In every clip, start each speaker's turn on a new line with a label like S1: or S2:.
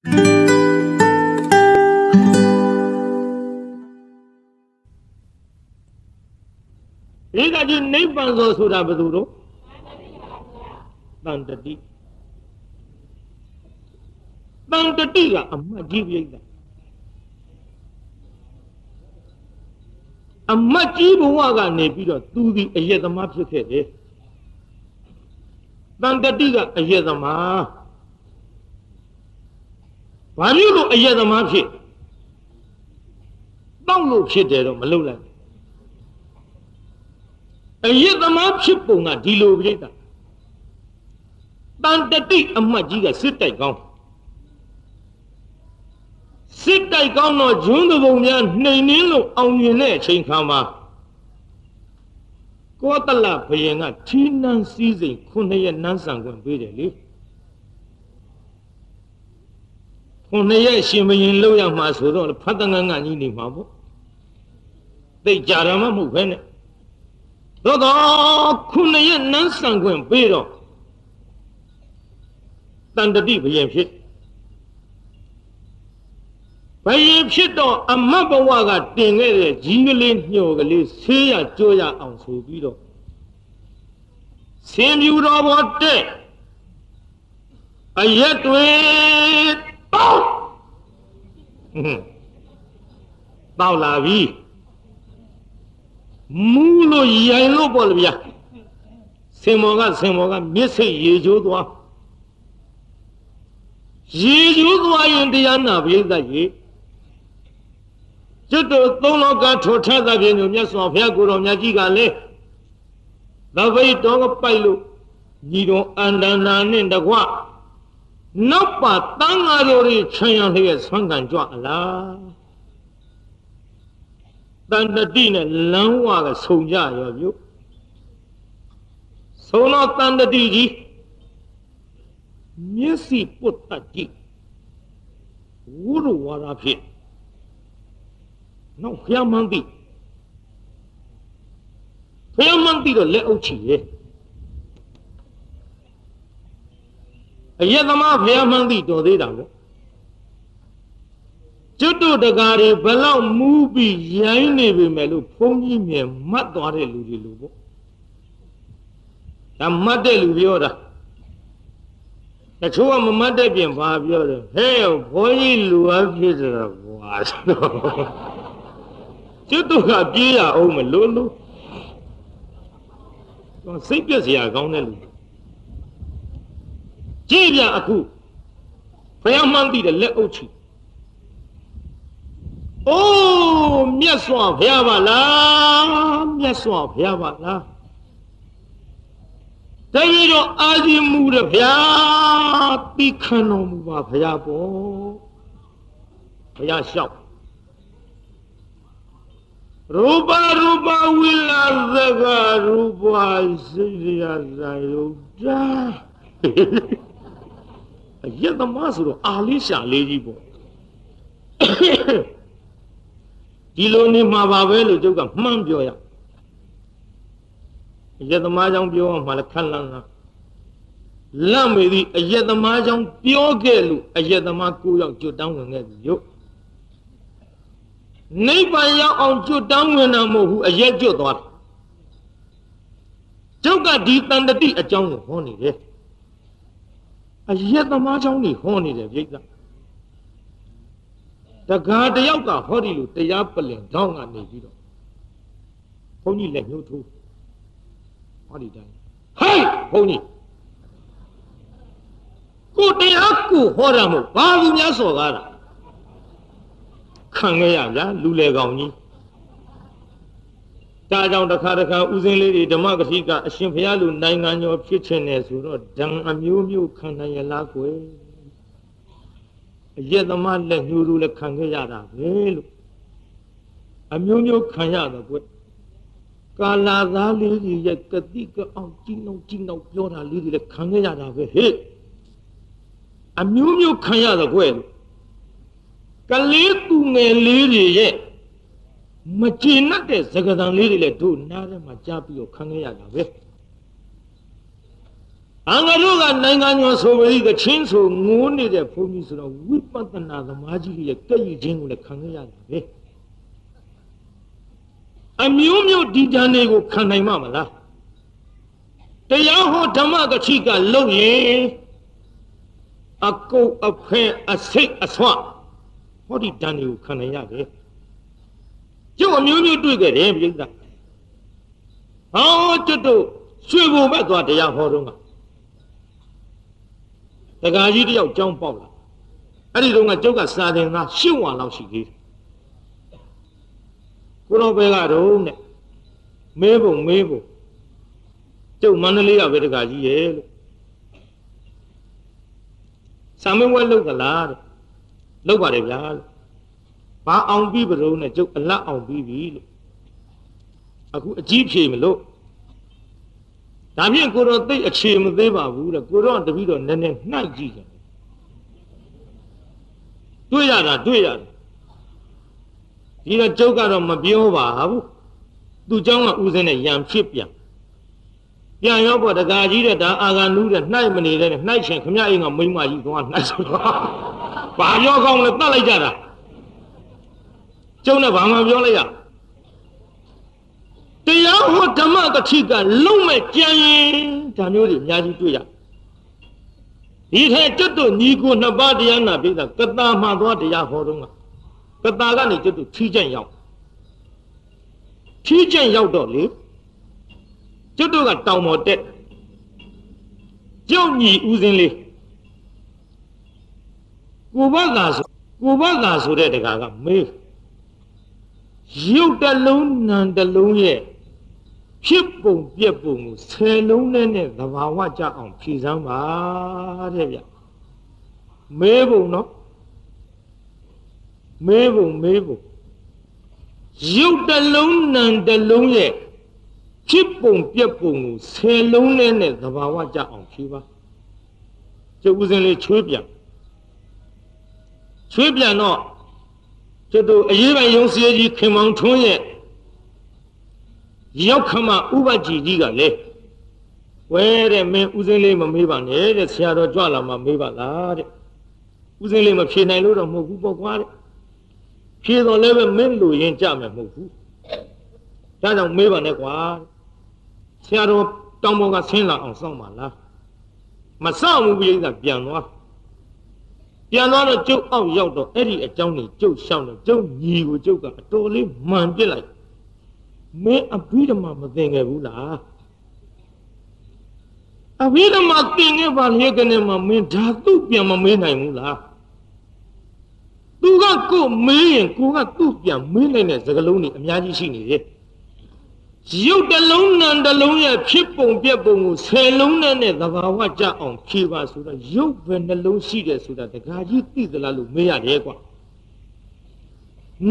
S1: ဒီကကြီးနိဗ္ဗာန်ဆိုဆိုတာဘယ်သူတို့တန်တတိတန်တတိကအမှတ်ကြီးပြိတ္တာအမတ်ကြီးဘဝကနေပြီးတော့သူဒီအယက်သမားဖြစ်ခဲ့တယ်တန်တတိကအယက်သမား ဘာလို့လို့အယက်သမားဖြစ်တောက်လို့ဖြစ်တယ်တော့မလုပ်လိုက်အယက်သမားဖြစ်ပုံကဒီလိုပြိတ္တာတန်တတိအမတ်ကြီးကစစ်တိုက်ကောင်းစစ်တိုက်ကောင်းတော့ဂျွန်းသူပုံများနှိမ်နှင်းလို့အောင်မြင်တဲ့အချိန်ခါမှာကောတလဘယင်ကထီးနှန်းစည်းစိမ်ခုနှစ်ရက်နန်းဆန်ခွင့်ပေးတယ်လေ ခုနှစ်ရက်ရှင်ဘယင်လောက်ရမှာဆိုတော့ဖတ်တငန်းကကြီးနေမှာပေါ့သိကြရမှာမဟုတ်ဘဲနဲ့သို့တော့ခုနှစ်ရက်နန်းဆန်ခွင့်ပေးတော့တန်တတိဘယင်ဖြစ်ဘယင်ဖြစ်တော့အမတ်ဘဝကတင်ခဲ့တဲ့ကြီးကလေးညှော်ကလေးဆေးရကြိုးရအောင်ဆိုပြီးတော့ဆင်းပြူတော်ဘောတဲ့အရက်တွေ တောက်တောက်လာပြီမူးလို့ရိုင်လို့ပေါ့လေဗျာဆင်မော်ကဆင်မော်ကမျက်စိရေချိုးသွားရေချိုးသွားရင်တရားနာပြိဿရေကျွတ်တို့သုံးလောကထိုထသဖြင့်မြတ်စွာဘုရားကိုတော်မြတ်ကြီးကလည်းသပိတ်တော်ကပိုက်လို့ညီတော်အန္တနာနဲ့တကွ နောက်ပါတန်းဃာတော်တွေခြံရလျက်ဆွမ်းခံကြွအလားတန်တတိနဲ့လမ်းဝကဆုံကြရောပြုဆုံတော့တန်တတိကြီးမျက်စိပုတ်တတ်ကြည့်ဝုရဝါရဖြစ်နောက်ဖျားမှန်းသိဖျားမှန်းသိတော့လက်အုပ်ချီရဲ့ အယက်သမားဖျားမှန်းသိတော်သေးတာပေါ့ကျွတ်တို့တကားတွေဘလောက်မူးပြီးရိုင်းနေပြီမဲ့လို့ဘုန်းကြီးမြင်မှတ်သွားတဲ့လူတွေလို့ပေါ့ဒါမှတ်တဲ့လူပြောတာတချို့ကမမှတ်တဲ့ပြင်ဘာပြောတယ်ဟဲ့ဘုန်းကြီးလူအဖြစ်ဆိုတော့ဘွာဆိုတော့ကျွတ်တို့ကပြေးရအောင်မလို့လို့တော့စိတ်ပြက်စရာကောင်းတဲ့လူ ကြည့်ပြအခုဘုရားမှန်းသိတဲ့လက်အုပ်ချီအိုးမြတ်စွာဘုရားပါလားမြတ်စွာဘုရားပါလားတကယ်တော့အာဇီမူတဲ့ဘုရားသိခံတော်မူပါဘုရားပေါ့ဘုရားလျှောက်ရူပရူပဝိလာသကရူပစိရဇာယုတ်တာ အယက်သမားဆိုတော့အာလေးရှာလေးကြီးပေါ့ဒီလိုနေမှာပါပဲလို့ကျုပ်ကမှန်းပြောရအယက်သမားကြောင့်ပြောရမှာလည်းခက်လန်းလားလန့်မေသည်အယက်သမားကြောင့်ပြောခဲ့လို့အယက်သမားကိုရောက်ကျွတ်တောင်းဝင်ခဲ့ပြီယုတ်နိဗ္ဗာန်ရောက်အောင်ကျွတ်တောင်းဝင်တာမဟုတ်ဘူးအရက်ကျွတ်သွားတယ်ကျုပ်ကဒီတန်တတိအကြောင်းကိုဟောနေတယ် အရက်သမားကြောင်းကြီးဟောနေတယ်ပြိဿတကားတယောက်ကဟောဒီလိုတရားပလင်တောင်းကနေပြီးတော့ဘုန်းကြီးလက်ညှိုးထိုးဟောဒီတိုင်းဟေးဘုန်းကြီးကိုတရားကိုဟောတာမဟုတ်ဘာဘူးများစော်ကားတာခံခဲ့ရဗျာလူလေကောင်ကြီး ဒါကြောင့်တစ်ခါတစ်ခါဥစဉ်လေးတွေဓမ္မဂတိကအရှင်ဘုရားလူနိုင်ငံကျော်ဖြစ်ခြင်းနဲ့ဆိုတော့ဓံအမျိုးမျိုးခံနိုင်ရလားကွယ်အယက်သမားလက်ညှိုးတို့လည်းခံခဲ့ရတာပဲလို့အမျိုးမျိုးခံရတော့ကွယ်ကာလာသားလေးကြီးရဲ့ကတိကအောင်ကြီးနှောင်းကြီးနှောင်းပြောတာလေးတွေလည်းခံခဲ့ရတာပဲဟဲ့အမျိုးမျိုးခံရတော့ကွယ်လို့ကလေးသူငယ်လေးတွေရဲ့ မကျေနပ်တဲ့စကားသံလေးတွေလည်းတို့နားထဲမှာကြားပြီးတော့ခံခဲ့ရတာပဲအငါတို့ကနိုင်ငံကျော်ဆိုပြီးကချင်းဆိုငိုးနေတဲ့ဘုန်းကြီးဆိုတော့ဝိပဿနာသမားကြီးရဲ့ကဲ့ရဲ့ခြင်းကိုလည်းခံရရတယ်ပဲအမျိုးမျိုးဒီတန်တွေကိုခံနိုင်မှာမလားတရားဟောဓမ္မကတိကလုံရင်အကုတ်အဖဲအစိတ်အဆွဟောဒီတန်တွေကိုခံနိုင်ရတယ် ကျုပ်အမျိုးမျိုးတွေ့ခဲ့တယ်ပြိဿဟောကျွတ်တို့ရွှေဘုံဘက်သွားတရားဟောတော့ကတက္ကကြီးတယောက်ကြောင်းပေါက်လာအဲ့ဒီတော့ကကျုပ်ကစာသင်သားရှင်းဝါလောက်ရှိသေးတယ်ကိုတော်ဘဲကတော့နဲ့မဲဘုံမဲဘုံကျုပ်မန္တလေးကပဲတက္ကကြီးရဲ့လို့စာမင်းဝဲလောက်သလားတဲ့လောက်ပါတယ်ဗျာလို့ ဘာအောင်ပြီးပရုံးနဲ့ကျုပ်အလတ်အောင်ပြီးပြီလို့အခုအကြီးဖြေမလို့ဒါဖြင့်ကိုတော့သိအခြေမသေးပါဘူးတဲ့ကိုတော့တပည့်တော့နည်းနည်းနှိုက်ကြည့်တယ်တွေ့ရတာတွေ့ရတယ်ဒီတော့ကျုပ်ကတော့မပြောပါဘူးသူเจ้าကဥစဉ်နဲ့ရံဖြစ်ပြန်ပြန်ရောပေါ့တကာကြီးတဲ့ဒါအာဂန်နူးတဲ့နှိုက်မနေတဲ့နှိုက်ချင်ခမရအိမ်ကမိမကြီးသွားနှိုက်ဆိုတော့ဘာပြောကောင်းလဲတတ်လိုက်ကြတာ ကျုံနဲ့ဘာမှပြောလိုက်ရတရားဟောဓမ္မကတိကလုံးမဲ့ကြံရင်ဒါမျိုးတွေအများကြီးတွေ့ရဒီထဲကျွတ်တို့ညီကိုနှစ်ပါးတရားနာပြီးတာကတာမှသွားတရားဟောတော့ကတာကနေကျွတ်တို့ထီးကျန့်ရောက်ထီးကျန့်ရောက်တော့လေကျွတ်တို့ကတောင်ပေါ်တက်ကြောက်ညီဦးစင်းလေးကိုဘသာဆိုကိုဘသာဆိုတဲ့တကာကမေး ရုပ်တလုံးနံတလုံးရဲ့ဖြစ်ပုံပြက်ပုံကိုဆယ်လုံးနဲ့နဲ့သဘာဝကြအောင်ဖြည့်စမ်းပါတဲ့ဗျမေးပုံနော်မေးပုံမေးပုံရုပ်တလုံးနံတလုံးရဲ့ဖြစ်ပုံပြက်ပုံကိုဆယ်လုံးနဲ့နဲ့သဘာဝကြအောင်ဖြည့်ပါကျုပ်ဦးစင်းလေးချွေးပြန်ချွေးပြန်တော့ ကျုပ်တို့အရေးပိုင်ရုံးစီကြီးခင်မောင်ထွန်းရဲ့ရောက်ခမဥပကြီးကြီးကလည်းဝဲတဲ့မင်းဦးစင်းလေးမမေးပါနဲ့တဲ့ဆရာတော်ကြွလာမှမေးပါလားတဲ့ဦးစင်းလေးမဖြေနိုင်လို့တော့မဟုတ်ဘူးပေါ့ကွာတဲ့ဖြေတော့လည်းပဲမင်းလူရင်ကြမယ်မဟုတ်ဘူးဒါကြောင့်မေးပါနဲ့ကွာဆရာတော်တောင်ပေါ်ကဆင်းလာအောင်စောင့်ပါလားမစောင့်ဘူးပြည်သာပြန်သွား ပြန်သွားတော့ကျုပ်အောက်ရောက်တော့အဲ့ဒီအကြောင်းကိုကျုပ်ရှောင်းတော့ကျုပ်ညီကိုကျုပ်ကအတော်လေးမှန်ပြစ်လိုက်မင်းအဘိဓမ္မာမသိငယ်ဘူးလားအဘိဓမ္မာသင်ခဲ့ပါလေကနေမှမင်းဓာတုပြန်မမေးနိုင်ဘူးလားသူကကိုမေးရင်ကိုကသူ့ပြန်မေးနိုင်တဲ့စကားလုံးတွေအများကြီးရှိနေတယ် ရုပ်တလုံးနံတလုံးရဲ့ဖြစ်ပုံပြက်ပုံကိုဆယ်လုံးနဲ့နဲ့သဘာဝကြအောင်ဖြေပါဆိုတော့ရုပ်ပဲနှလုံးရှိတယ်ဆိုတာတခါကြီးသိသလားလို့မေးရတယ်ကွာ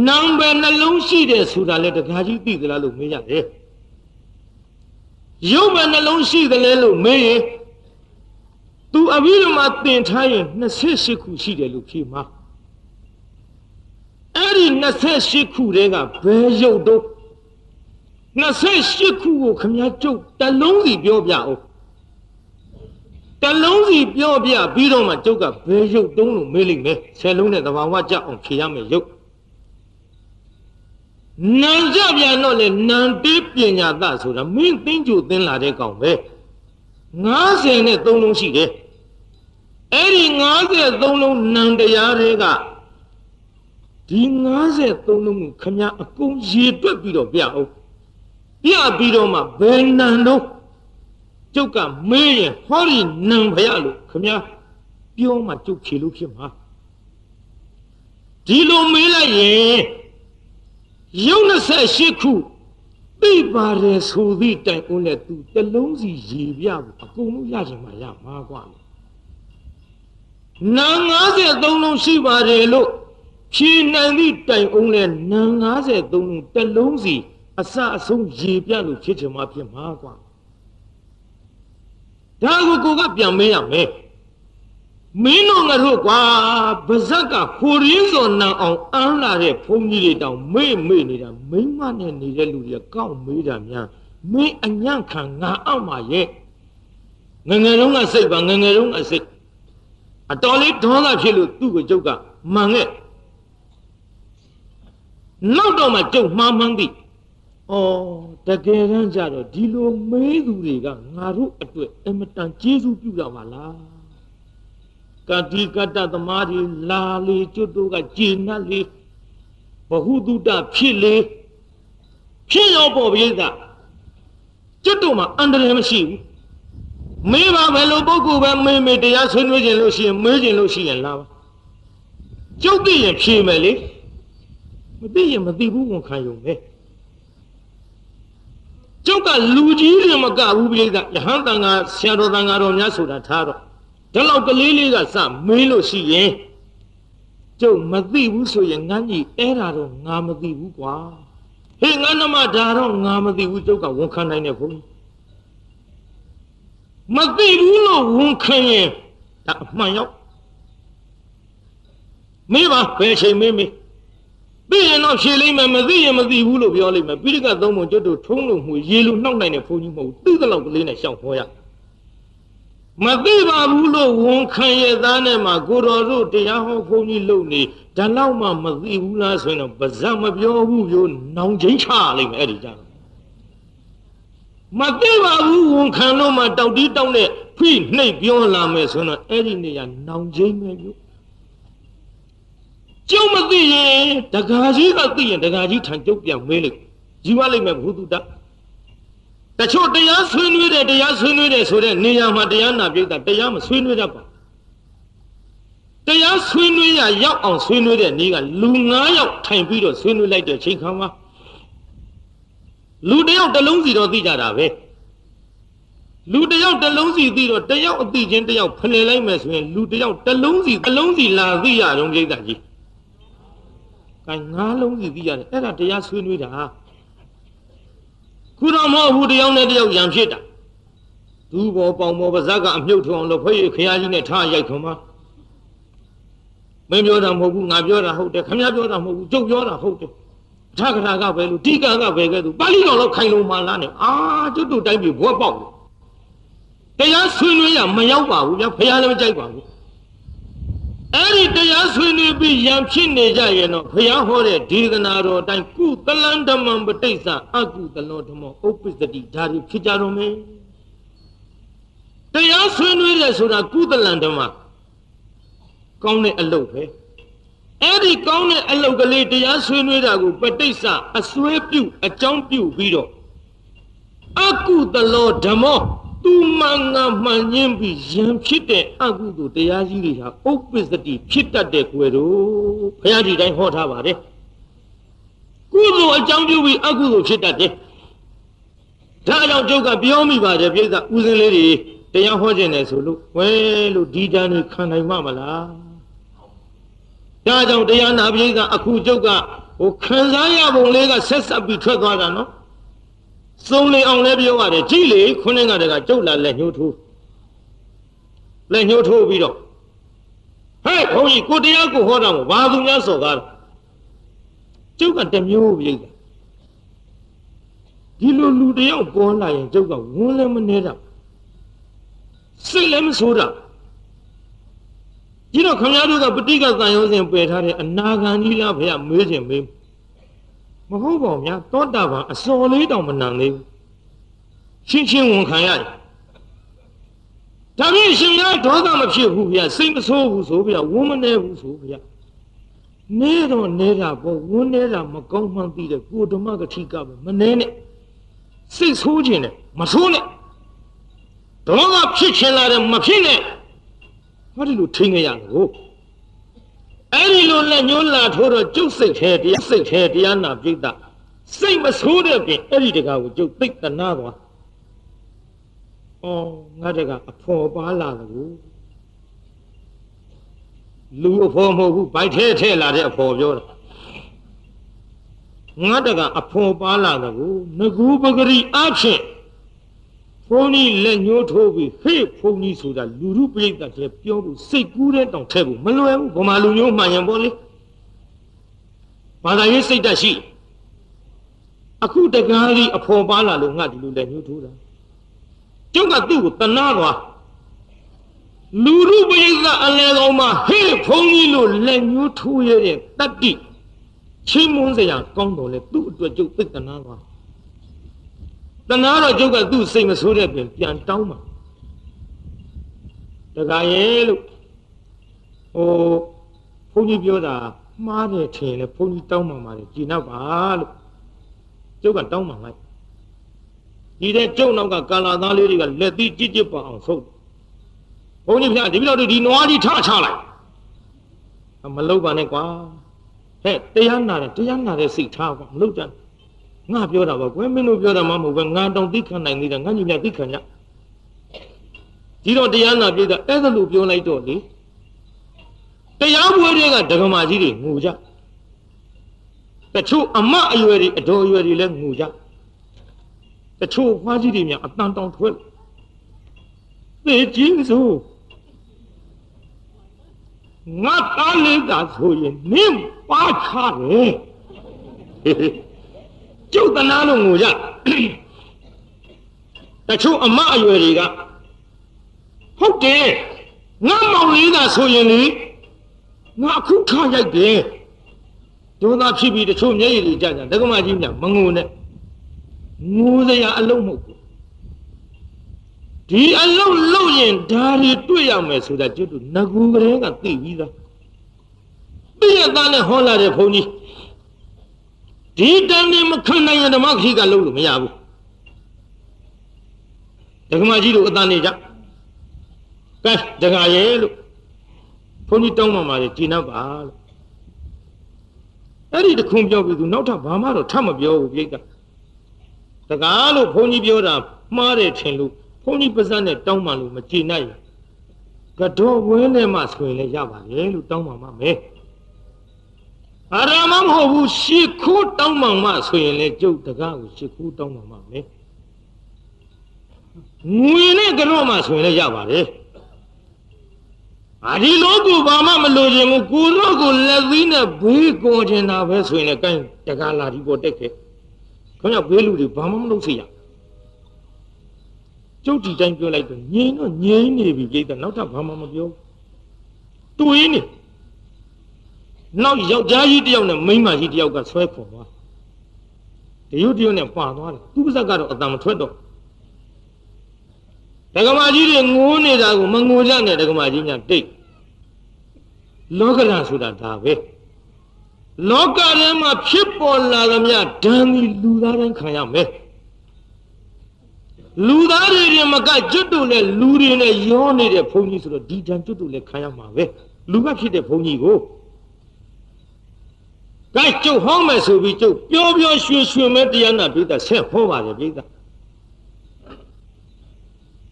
S1: နာမ်ပဲနှလုံးရှိတယ်ဆိုတာလည်းတခါကြီးသိသလားလို့မေးရတယ်ရုပ်ပဲနှလုံးရှိတယ်လေလို့မေးရင်သူအဘိဓမ္မာသင်ထားရင်28ခုရှိတယ်လို့ဖြေမှာအဲ့ဒီ28ခုတည်းကဘယ်ရုပ်တော့ 28ခုကိုခမည်းကျုပ်တလုံးစီပြောပြအောင်တလုံးစီပြောပြပြီးတော့မှကျုပ်ကဘယ်ရုပ်တုံးလို့မေးလိမ့်မယ်ဆယ်လုံးနဲ့သဘာဝကြအောင်ဖြေရမယ်ရုပ်နံကြပြန်တော့လေနံတေးပညာသဆိုတာမင်းသိကြိုသင်လာတဲ့ကောင်ပဲ90နဲ့3လုံးရှိတယ်အဲ့ဒီ53လုံးနံတရားတွေကဒီ53လုံးကိုခမည်းအကုန်ရေတွက်ပြီးတော့ပြအောင် ပြပြီးတော့မှဘယ်နံတော့ကျုပ်ကမေးရင်ဟောဒီနံဖရလို့ခမည်းပြောမှကျုပ်ဖြေလို့ဖြစ်မှာဒီလိုမေးလိုက်ရင်ရုပ်28ခုသိပါတယ်ဆိုသည့်တိုင်ဦးနဲ့သူတလုံးစီရေပြဖို့အကုန်လုံးရချင်မှရမှာกว่าနာ53လုံးရှိပါတယ်လို့ဖြေနိုင်သည့်တိုင်ဦးနဲ့နာ53လုံးတလုံးစီ အစအဆုံးရေပြတ်လို့ဖြစ်ချင်မှဖြစ်မှာကွာဒါကိုကိုကပြန်မေးရမယ်မင်းတို့ငါတို့ကွာဗဇက်ကခိုရင်းစော်နံအောင်အန်းလာတဲ့ဘုန်းကြီးတွေတောင်မေ့မေ့နေတာမိမနဲ့နေတဲ့လူတွေကကောက်မေးတာများမင်းအညံ့ခံငါအောက်မှာရဲ့ငငယ်တုန်းကစိတ်ပါငငယ်တုန်းကစိတ်အတော်လေးဒေါသဖြစ်လို့သူ့ကိုကျုပ်ကမှန်ခဲ့နောက်တော့မှကျုပ်မှားမှန်းသည် ဩတကယ်တမ်းကျတော့ဒီလိုမေးသူတွေကငါတို့အတွက်အမတန်ကျေးဇူးပြုကြပါလားကတိကတ္တသမားတွေလာလေကျွတ်တို့ကကျေနပ်လေဘဟုတုတဖြစ်လေဖြစ်ရောပေါ်ပြေးတာကျွတ်တို့မှာအန္တရာယ်မရှိဘူးမေးပါဘယ်လိုပုဂ္ဂိုလ်ပဲမေးမေးတရားဆွေးနွေးခြင်းလို့ရှိရင်မေးခြင်းလို့ရှိရင်လာပါကျုပ်သိရင်ဖြေမယ်လေမသိရင်မသိဘူးဝန်ခံရုံပဲ ကျုပ်ကလူကြီးတွေမကဘူးပြိဿယဟန်တန်ကဆရာတော်တန်ဃာတော်များဆိုတာထားတော့ဒီလောက်ကလေးလေးကစမေးလို့ရှိရင်ကျုပ်မသိဘူးဆိုရင်ငန်းကြီးအဲ့ဒါတော့ငါမသိဘူးကွာဟေးငါနမဒါတော့ငါမသိဘူးကျုပ်ကဝန်ခံနိုင်တယ်ဘုန်းမသိဘူးလို့ဝန်ခံရင်ဒါအမှန်ရောက်မေးပါဘယ်ချိန်မေးမေး သိရင်တော့ဖြေလိမ့်မယ်မသိရင်မသိဘူးလို့ပြောလိမ့်မယ်ပိဋကသုံးပုံကျွတ်တို့ထုံးလို့မှုရေလူနှောက်နိုင်တဲ့ဘုန်းကြီးမဟုတ်သိတဲ့လောက်ကလေးနဲ့ရှောက်ခေါ်ရမသိပါဘူးလို့ဝန်ခံရသားနဲ့မှကိုတော်တို့တရားဟောဘုန်းကြီးလုပ်နေဒါလောက်မှမသိဘူးလားဆိုရင်တော့ပါဇက်မပြောဘူးပြောနောင်ချင်းချလိမ့်မယ်အဲ့ဒီကြတော့မသိပါဘူးဝန်ခံလို့မှတောက်တီးတောက်နဲ့ဖိနှိပ်ပြောလာမယ်ဆိုတော့အဲ့ဒီနေရာနောင်ချင်းပဲပြော ကျုံမသိရင်တက္ကရာကြီးကသိရင်တက္ကရာကြီးထံကျုပ်ပြန်မေးလိုက်ယူရလိုက်မယ်ဘုသူတတချို့တရားဆွေးနွေးတယ်တရားဆွေးနွေးတယ်ဆိုတဲ့နေရာမှာတရားနာပြိတ္တာတရားမဆွေးနွေးတတ်ပါတရားဆွေးနွေးရရောက်အောင်ဆွေးနွေးတဲ့နေ့ကလူ9ယောက်ထိုင်ပြီးတော့ဆွေးနွေးလိုက်တဲ့ချိန်ခါမှာလူတယောက်တစ်လုံးစီတော့သိကြတာပဲလူတယောက်တစ်လုံးစီသိတော့တယောက်အသိချင်းတယောက်ဖလှယ်လိုက်မယ်ဆိုရင်လူတယောက်တစ်လုံးစီတစ်လုံးစီလာသိရတော့ပြိတ္တာကြီး ကဲငါးလုံးစီသိရတယ်အဲ့ဒါတရားဆွေးနွေးတာခုတော့မဟုတ်ဘူးတယောက်နဲ့တယောက်ရံဖြစ်တာဒူဘောပေါင်ဘောပါဇက်ကအမြုပ်ထုံအောင်လို့ဖွေးခရားကြီးနဲ့ထားရိုက်ထုံမှာမင်းပြောတာမဟုတ်ဘူးငါပြောတာဟုတ်တယ်ခမပြောတာမဟုတ်ဘူးကျုပ်ပြောတာဟုတ်တယ်ထခရာကပဲလို့ဒီကံကပဲကဲသူပါဠိတော်တော့ခိုင်လုံမှလားနဲ့အာကျွတ်တို့တိုင်းပြည်ဘွက်ပေါက်တရားဆွေးနွေးရမရောက်ပါဘူးဗျာဖះလည်းမကြိုက်ပါဘူး အဲ့ဒီတရားဆွေးနွေးပြီးရံဖြစ်နေကြရင်တော့ဘုရားဟောတဲ့ဒေသနာတော်အတိုင်းကုသလန္ဓမံပဋိစ္စအကုသလောဓမ္မဥပ္ပစ္စတိဒါတွေဖြစ်ကြတော့မယ်တရားဆွေးနွေးတယ်ဆိုတာကုသလန္ဓမကောင်းတဲ့အလုပ်ပဲအဲ့ဒီကောင်းတဲ့အလုပ်ကလေးတရားဆွေးနွေးတာကိုပဋိစ္စအစွဲပြုအကြောင်းပြုပြီးတော့အကုသလောဓမ္မော သူမှန်ငါမှန်ရင်းပြီးယံဖြစ်တဲ့အကုသိုလ်တရားကြီးတွေဟာဥပ္ပစ္စတိဖြစ်တတ်တဲ့ကွယ်တို့ဘုရားဒီတိုင်းဟောထားပါတယ်ကုသိုလ်အကြောင်းပြုပြီးအကုသိုလ်ဖြစ်တတ်တယ်ဒါကြောင့်ကျုပ်ကပြောမိပါတယ်ပြိဿဦးစင်းလေးတွေတရားဟောခြင်းတယ်ဆိုလို့ဝဲလို့ဒီတန်းတွေခံနိုင်မှာမလားဒါကြောင့်တရားနာပြိဿအခုကျုပ်ကဟိုခံစားရပုံလေးကဆက်ဆက်ပြီးထွက်သွားတာနော် စုံလင်အောင်လည်းပြောရတယ်ကြည်လေခုနကတည်းကကျုပ်လာလက်ညှိုးထိုးလက်ညှိုးထိုးပြီးတော့ဟဲ့ဘုန်းကြီးကိုတရားကိုဟောတာမဘာသူများစော်ကားကျုပ်ကတမျိုးပြိတ်တာဒီလိုလူတယောက်ပေါ်လာရင်ကျုပ်ကဝန်းလည်းမနေတာစိတ်လည်းမဆိုးတာဒီတော့ခမည်းတော်ကပဋိကသံယောဇဉ်ပယ်ထားတဲ့အနာဂံကြီးလားဖေရမေးခြင်းမေး မဟုတ်ပါဘူးဗျာသောတာပန်အစော်လေးတောင်မနံသေးဘူးရှင်းရှင်းဝန်ခံရတယ်ဒါဖြင့်ရှင်များဒေါသမဖြစ်ဘူးဗျာစိတ်မဆိုးဘူးဆိုဗျာဝန်းမနေဘူးဆိုဗျာနေတော့နေတာပေါ့ဝန်းနေတာမကောင်းမှန်းသိတယ်ကိုဓမ္မကတိကပဲမနေနဲ့စိတ်ဆိုးခြင်းနဲ့မဆိုးနဲ့ဒေါသဖြစ်ချင်လာတယ်မဖြစ်နဲ့ဟောဒီလိုထိငရလို့ အဲ့ဒီလိုလက်ညှိုးလာထိုးတော့ကျုပ်စိတ်ထဲတရားစိတ်ထဲတရားနာပြိတ္တစိတ်မဆိုးတဲ့ပြင်အဲ့ဒီတကားကိုကျုပ်သိတနာသွားဩငါတကအဖော်ပါလာတယ်လူအဖော်မဟုတ်ဘူးဗိုက်ထဲထဲလာတဲ့အဖော်ပြောတာငါတကအဖော်ပါလာတယ်ကိုငကူပဂရိအဖြစ် ဘုန်းကြီးလက်ညှိုးထိုးပြီးဟေ့ဘုန်းကြီးဆိုတာလူလူပြိတ္တတွေပြောဖို့စိတ်ကူးတဲ့တောင်ထက်ဖို့မလွယ်ဘူးဗမာလူမျိုးမှန်ရင်ပေါ့လေဘာသာရေးစိတ်ဓာတ်ရှိအခုတကားကြီးအဖော်ပါလာလို့ငါဒီလိုလက်ညှိုးထိုးတာကျုပ်ကသူ့ကိုတနာသွားလူရုပရိသတ်အလဲကောင်မှာဟေ့ဖုံးကြီးလို့လက်ညှိုးထိုးရတဲ့တတ္တိချင်းမွန်းစရာကောင်းတော်လေသူ့အတွက်ကျုပ်သိတနာသွား တနာတော့ကျုပ်ကသူ့စိတ်မဆိုးတဲ့ပြင်ပြန်တောင်းပါတခါရဲ့လို့ဟိုဘုန်းကြီးပြောတာမှားတယ်ထင်လေဘုန်းကြီးတောင်းပါပါလေကြည်နောက်ပါလို့ကျုပ်ကတောင်းပါလိုက်ဒီတဲ့ကျုပ်နောက်ကကာလာသားလေးတွေကလက်သီးကြစ်ကြစ်ပါအောင်ဆုံးဘုန်းကြီးဖျားဒီလိုတို့ဒီနွားကြီးထချလိုက်မလုပ်ပါနဲ့ကွာဟဲ့တရားနာတယ်တရားနာတဲ့စိတ်ထားကွာမလုပ်ကြ ငါပြောတာပါကွယ်မင်းတို့ပြောတာမှမဟုတ်ပဲငါတောင်သိခံနိုင်သေးတယ်ငါညီမသိခံကြဒီတော့တရားနာပြည့်တဲ့အဲ့ဒါလိုပြောလိုက်တော့လေတရားပွဲတွေကဒကမာကြီးတွေငိုကြတချို့အမအရွယ်တွေအတော်အရွယ်တွေလည်းငိုကြတချို့ဖွားကြီးတွေများအတန်တောင်ထွက်သေကြီးစို့ငါသားလေးသာဆိုရင်နင်းပါချတယ် ကျုပ်တနာလို့ငိုကြတချို့အမအရွယ်တွေကဟုတ်တယ်ငါမောင်လေးသာဆိုရင်လေငါအခုထားရိုက်တယ်ဒုသားဖြစ်ပြီးတချို့မျက်ရည်တွေကြာကြာဒကမကြီးများမငိုနဲ့ငိုစရာအလုံးမဟုတ်ဘူးဒီအလုံးလုံးရင်ဒါတွေတွေ့ရမယ်ဆိုတာကျွတ်ငကူကလေးကသိပြီးသားသိရသားနဲ့ဟောလာတဲ့ဘုန်းကြီး ဒီတန်နေမခံနိုင်ရင်ဓမ္မခီကလုံးလို့မရဘူးဒကမကြီးတို့အတန်နေကြကဲဒကာရဲ့လို့ဘုန်းကြီးတောင်းမှမှာလေကြည်နောက်ပါလို့အဲ့ဒီတခွန်းပြောပြီးသူနောက်ထပ်ဘာမှတော့ထပ်မပြောဘူးပြိတ္တာတကားလို့ဘုန်းကြီးပြောတာမှားတယ်ထင်လို့ဘုန်းကြီးပါဇက်နဲ့တောင်းမှလို့မကြည်နိုင်ဘူးကတော့ဝင်းနဲ့မှဆိုရင်လည်းရပါလေလို့တောင်းမှမှာမယ် အာရမမဟုတ်ဘူးရှ िख ိုးတောင်းမှမှဆိုရင်လည်းကျုပ်တကားကိုရှ िख ိုးတောင်းမှမှာမယ်ငွေနဲ့ကတော့မှဆိုရင်လည်းရပါတယ်အာဒီလောကဘာမှမလိုချင်ဘူးကိုတော့ကိုလက်သီးနဲ့ဘေးကောချင်တာပဲဆိုရင်လည်းကိုင်းတကားလာဒီပေါ်တက်ခဲ့ခင်ဗျဘေးလူတွေဘာမှမလုပ်စေရကျုပ်ဒီတိုင်းပြောလိုက်တော့ငြိမ်တော့ငြိမ်နေပြီပြိတ္တနောက်ထပ်ဘာမှမပြောတွေးနေ နောက်ယောက်ျားကြီးတယောက်နဲ့မိန်းမကြီးတယောက်ကဆွဲခေါ်သွားတရုတ်တရုတ်နဲ့ပါသွားတယ်သူပါဇက်ကတော့အတန်မထွက်တော့ဒကမာကြီးတွေငိုးနေတာကိုမငိုကြနဲ့ဒကမာကြီးများတိတ်လောကရန်ဆိုတာဒါပဲလောကထဲမှာဖြစ်ပေါ်လာသမျှဓာန်ဒီလူသားတိုင်းခံရမယ်လူသားတွေတွေမကကျွတ်တို့နဲ့လူတွေနဲ့ရောနေတဲ့ဘုန်းကြီးဆိုတော့ဒီဓာန်ကျွတ်တို့လည်းခံရမှာပဲလူကဖြစ်တဲ့ဘုန်းကြီးကို ကဲကျုပ်ဟောင်းမယ်ဆိုပြီးကျုပ်ပြောပြောရွှင်ရွှင်မဲ့တရားနာပိဿဆက်ဟောပါတယ်ပိဿ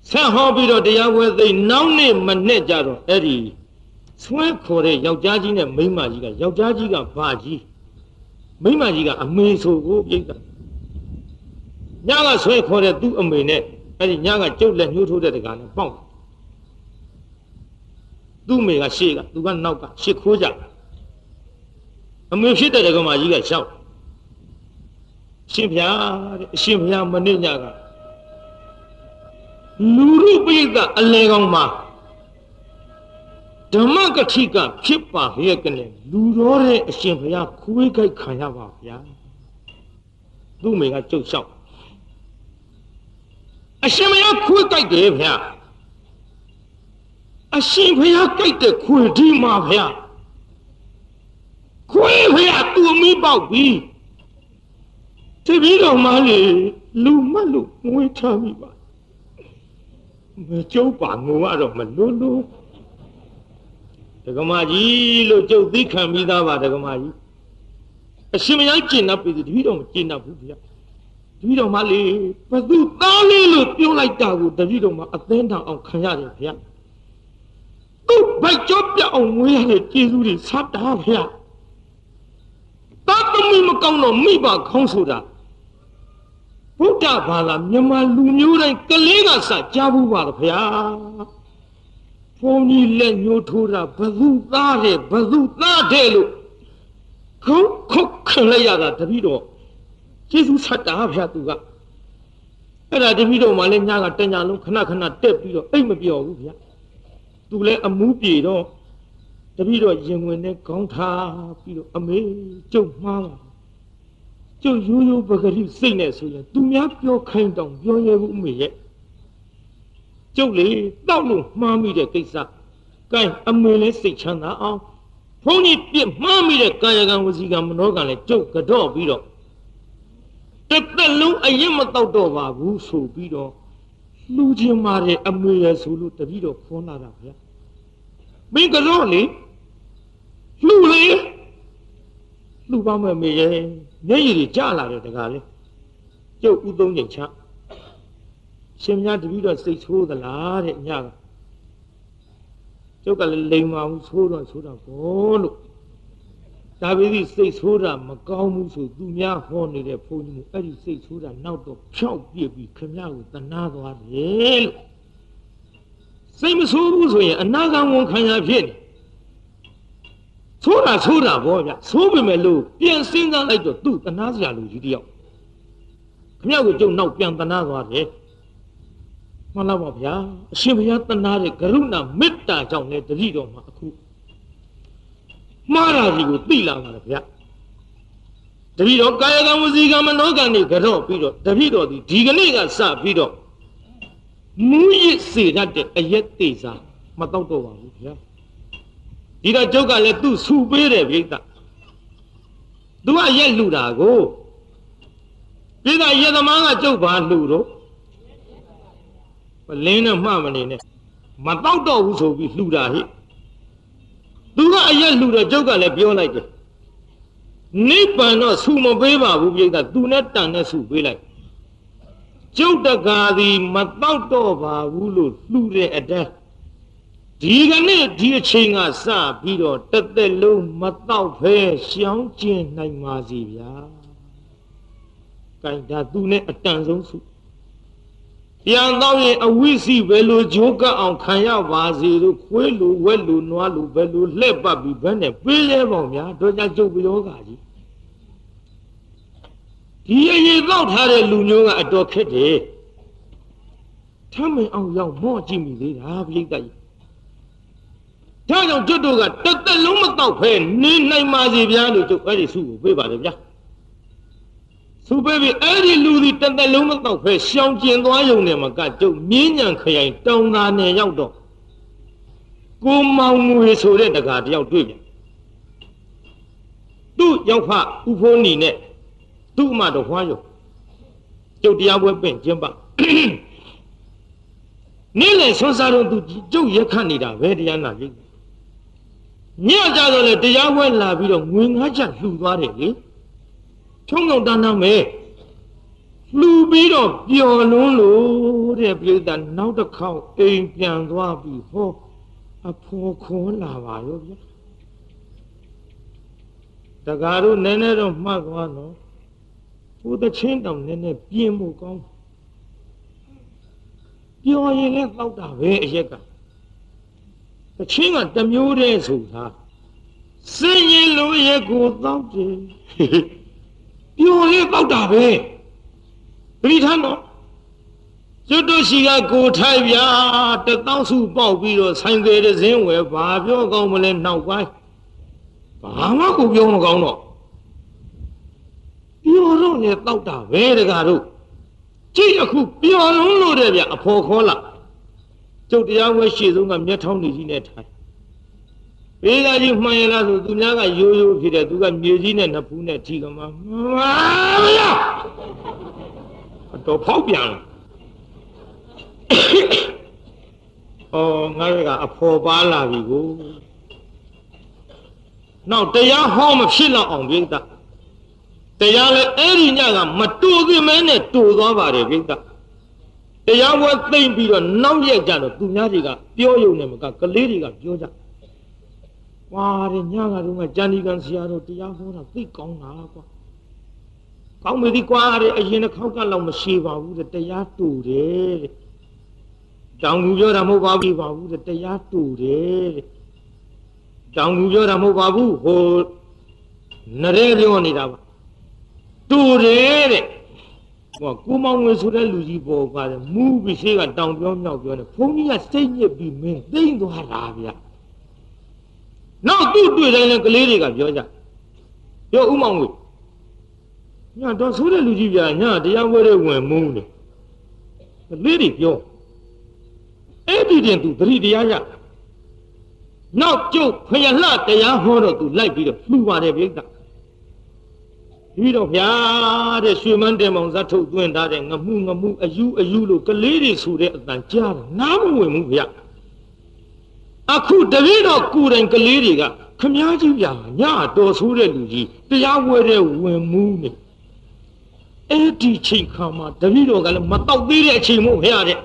S1: ဆက်ဟောပြီးတော့တရားပွဲသိနောက်နေ့မနဲ့ကြတော့အဲ့ဒီဆွဲခေါ်တဲ့ယောက်ျားကြီးနဲ့မိန်းမကြီးကယောက်ျားကြီးကဘာကြီးမိန်းမကြီးကအမေဆိုကိုပြိတ္တာညကဆွဲခေါ်တဲ့သူ့အမေနဲ့အဲ့ဒီညကကျုပ်လက်ညှိုးထိုးတဲ့တကာနဲ့ပေါက်သူ့မေကရှေ့ကသူကနောက်ကရှစ်ခိုးကြ အမေဖြစ်တဲ့တကမာကြီးကရှောက်ရှင်ဖျားတဲ့အရှင်ဖျားမနေ့ညကလူရုပိသအလဲကောင်းမှာဓမ္မကတိကဖြစ်ပါရဲ့ကနဲ့လူတော်တဲ့အရှင်ဘုရားခွေးကြိုက်ခံရပါဗျာသူ့မိကကြုတ်လျှောက်အရှင်ဘုရားခွေးကြိုက်တယ်ဗျာအရှင်ဘုရားကြိုက်တဲ့ခွေးဒီမှာဗျာ ခွေးဘုရားသူ့အမိပေါက်ပြီတပည့်တော်မလေးလူမလို့ငွေထားမိပါမကျုပ်ပါငိုရတော့မလို့လို့ဒကမာကြီးလို့ကျုပ်သိခံပြီးသားပါဒကမာကြီးအရှင်မယကျင့်납ပြီတပည့်တော်မကျင့်납ဘူးဗျာတပည့်တော်မလေးဘသူသားလေးလို့ပြောလိုက်တာကိုတပည့်တော်မအသင်းတောင်အောင်ခံရတယ်ဗျာသူ့ဘိုက်ကြောပြအောင်ငွေရတဲ့ကျေးဇူးတွေစတာဗျာ တာသမီးမကောင်းတော့မိဘခေါင်းဆိုတာဗုဒ္ဓဘာသာမြန်မာလူမျိုးတိုင်းကလေးကစကြားဘူးပါတော့ဗျာဘုန်းကြီးလက်ညှိုးထိုးတာဘသူသားတယ်ဘသူသားတယ်လို့ခုခုခံလိုက်ရတာတပည့်တော်ကျေးဇူးဆက်တာဗျာသူကအဲ့ဒါတပည့်တော်မှလည်းညကတညာလုံးခဏခဏတက်ပြီးတော့အိတ်မပြောဘူးဗျာသူလည်းအမှုပြေတော့ တပည့်တော်ရင်ဝင်နဲ့ခေါင်းထားပြီးတော့အမေကျုပ်မှားပါကျုပ်ရိုးရိုးပဂရိစိတ်နဲ့ဆိုရင်သူများပြောခိုင်းတောင်ပြောရဘူးအမေရဲ့ကျုပ်လေတောက်လို့မှားမိတဲ့ကိစ္စကဲအမေလည်းစိတ်ချမ်းသာအောင်ဘုန်းကြီးပြစ်မှားမိတဲ့ကာယကံဝစီကံမနောကံလည်းကျုပ်ကတော့ပြီးတော့တစ်သက်လုံးအရင်မတောက်တော့ပါဘူးဆိုပြီးတော့လူချင်းမာတဲ့အမေရဆိုလို့တပည့်တော်ခေါ်လာတာဗျာမင်းကတော့လေ လူလေလူပါမယ်မေရဲ့မျက်ရည်တွေကျလာတယ်တကားလေကျုပ်ဥသုံးချိန်ချရှင်များတပည့်တော်စိတ်ဆိုးသလားတဲ့ညကကျုပ်ကလည်းလိမ်မာဘူးဆိုးတော့ဆိုးတော့ဘောလို့ဒါပေမဲ့စိတ်ဆိုးတာမကောင်းဘူးဆိုသူများဟောနေတဲ့ဘုန်းကြီးကအဲ့ဒီစိတ်ဆိုးတာနောက်တော့ဖြောက်ပြစ်ပြီးခမရကိုတနာသွားတယ်လို့စိတ်မဆိုးဘူးဆိုရင်အနာဂံဝန်ခံရဖြစ်နေ ဆိုးတာဆိုးတာဘောဗျဆိုးပေမဲ့လို့ပြန်စဉ်းစားလိုက်တော့သူ့တနာစရာလူကြီးတယောက်ခမရကိုကျုံနောက်ပြန်တနာသွားတယ်မှန်လားပါဗျာအရှင်ဘုရားတနာတဲ့ကရုဏာမေတ္တာကြောင့်လည်းတတိတော်မှာအခုမှားတာစီကိုသိလာပါလေဗျာတတိတော်ကာယကံဝစီကံမနောကံတွေကြော့ပြီးတော့တတိတော်ဒီဒီကနေ့ကစပြီးတော့မူရစ်စေတတ်တဲ့အရက်သေးစားမတော့တော့ပါဘူးဗျာ ဒီတော့ကျုပ်ကလည်းသူ့ဆူပေးတယ်ပြိတ္တသူကရက်လှူတာကိုပြိတ္တရက်သမားကကျုပ်ဘာလှူတော့လင်းနဲ့မှမနေနဲ့မတော့တော့ဘူးဆိုပြီးလှူတာဟိသူကအရက်လှူတော့ကျုပ်ကလည်းပြောလိုက်တယ်နိဗ္ဗာန်တော့ဆူမပေးပါဘူးပြိတ္တသူနဲ့တန်နဲ့ဆူပေးလိုက်ကျုပ်တကာသည်မတော့တော့ပါဘူးလို့လှူတဲ့အတန်း ဒီကနေ့ဒီအချိန်ကစပြီးတော့တစ်သက်လုံးမတော့ဖဲရှောင်းကျင်နိုင်ပါစီဗျာ။ကင်ဒါသူနဲ့အတန်ဆုံးစုပြန်တော့ရင်အဝိစီဘယ်လိုဂျိုးကအောင်ခံရပါစေလို့ခွေးလူဝက်လူနွားလူဘယ်လိုလှက်ပတ်ပြီးဘယ်နဲ့ပေးလဲပေါ့ဗျာတို့ကြကျုပ်ပြောကကြီးဒီအရေးတော့ထားတဲ့လူမျိုးကအတော်ခက်တယ်ထမ်းမင်အောင်ရောက်မော့ကြည့်မိသေးတာပြိတ္တကြီး ဒါကြောင့်ကျွတ်တို့ကတစ်သက်လုံးမတော့ဖဲနေနိုင်ပါစေဗျာလို့ကျုပ်အဲ့ဒီစုကိုပေးပါတယ်ဗျာသူပေးပြီးအဲ့ဒီလူဒီတစ်သက်လုံးမတော့ဖဲရှောင်ကျင်သွားယုံတယ်မကကျုပ်မြင်းညံခရိုင်တောင်သာနယ်ရောက်တော့ကိုမောင်ငွေဆိုတဲ့တကာတယောက်တွေ့ပြန်သူ့ရောက်ဖဥဖိုးနီနဲ့သူ့အမတော်ခွားယုံကျုပ်တရားပွဲပင့်ကျင်းပနေ့လည်ဆွမ်းစားတော့သူကျုပ်ရက်ခတ်နေတာပဲတရားနာကြီးည ကြတော့လေတရားပွဲလာပြီးတော့ငွေငါးချက်လှူသွားတယ်လေထုံးုံတန်းတန်းပဲလှူပြီးတော့ပျော်လွန်းလို့တဲ့ပြိတ္တနောက်တစ်ခေါက်အိမ်ပြန်သွားပြီးဟောအဖော်ခွန်လာပါရောဗျာတကားတို့နည်းနည်းတော့မှတ်သွားတော့ဟိုတချင်းတောင်နည်းနည်းပြင်းဖို့ကောင်းပျော်ရင်လည်းတောက်တာပဲအရက်က တချင်းကတမျိုးတည်းဆိုတာစင်ရင်လိုရဲ့ကိုတောက်တယ်ပျော်လေးတောက်တာပဲပြိထမ်းတော့ကျွတ်တို့ရှိကကိုထိုက်ဗျာတသောစုပေါက်ပြီးတော့ဆိုင်ကယ်တဲ့ဇင်းဝယ်ဘာပြောကောင်းမလဲနောက်ပိုင်းဘာမှကိုပြောမကောင်းတော့ပျော်တော့လေတောက်တာပဲတကားတို့ကြည့်အခုပျော်လုံးလို့တဲ့ဗျအဖော်ခေါ်လာ ကျုပ်တရားဝဲရှေ့ဆုံးကမျက်ထောင်းနေကြီးနဲ့ထိုင်ပေးသားကြီးမှန်ရလားဆိုသူများကရိုးရိုးဖြစ်တယ်သူကမြေကြီးနဲ့နဖူးနဲ့ထီကမှာမာဗျာအတော်ဖောက်ပြန်လာအော်ငါတို့ကအဖော်ပါလာပြီကိုနောက်တရားဟောမဖြစ်တော့အောင်ပြိတ္တတရားလည်းအဲ့ဒီညကမတူသင့်မဲနဲ့တူသွားပါတယ်ပြိတ္တ တရားဝဲသိမ့်ပြီးတော့နောက်ရက်ကြတော့သူများတွေကပြောယုံနေမှာကကလေးတွေကပြောကြ။ဝါတဲ့ညကတော့ကကြံဒီကံဆရာတော်တရားဟောတာသိကောင်းတာကွာ။ကောင်းပြီဒီကွာတဲ့အရင်တစ်ခေါက်ကလောက်မရှိပါဘူးတဲ့တရားတူတယ်တဲ့။တောင်လူပြောတာမဟုတ်ပါဘူးပါဘူးတဲ့တရားတူတယ်တဲ့။တောင်လူပြောတာမဟုတ်ပါဘူးဟိုနရဲပြောနေတာပါ။တူတယ်တဲ့ ဟောကိုမောင်ငွေဆိုတဲ့လူကြီးပေါ်ပါတယ်မူးပြီးရှိကတောင်ပြောမြောက်ပြောနေဘုန်းကြီးကစိတ်ညစ်ပြီးမင်းသိမ့်သွားတာဗျာနောက်သူ့တွေ့တိုင်းလည်းကလေးတွေကပြောကြပြောဥမောင်ငွေညတော့ဆိုတဲ့လူကြီးဗျာညတရားဝဲတဲ့ဝင်မုန်းတယ်ကလေးတွေပြောအဲ့ဒီတင်သူသတိတရားရနောက်ကျုပ်ဖယလှတရားဟောတော့သူလိုက်ပြီးတော့လှူပါတယ်ပြိ ဿပြီးတော့ဗျာတဲ့ရွှေမန်းတင်မောင်ဇတ်ထုတ်သွင်းထားတဲ့ငမှုငမှုအယူအယူလို့ကလေးတွေဆိုတဲ့အတန်ကြားတယ်နားမဝင်ဘူးဗျအခုတပည့်တော်ကိုယ်တိုင်ကလေးတွေကခမားကြီးဗျာညတော်ဆိုးတဲ့လူကြီးတရားဝဲတဲ့ဝင်မှုနေအဲ့ဒီချိန်ခါမှာတပည့်တော်ကလည်းမတော့သေးတဲ့အချိန်မို့ဖရတဲ့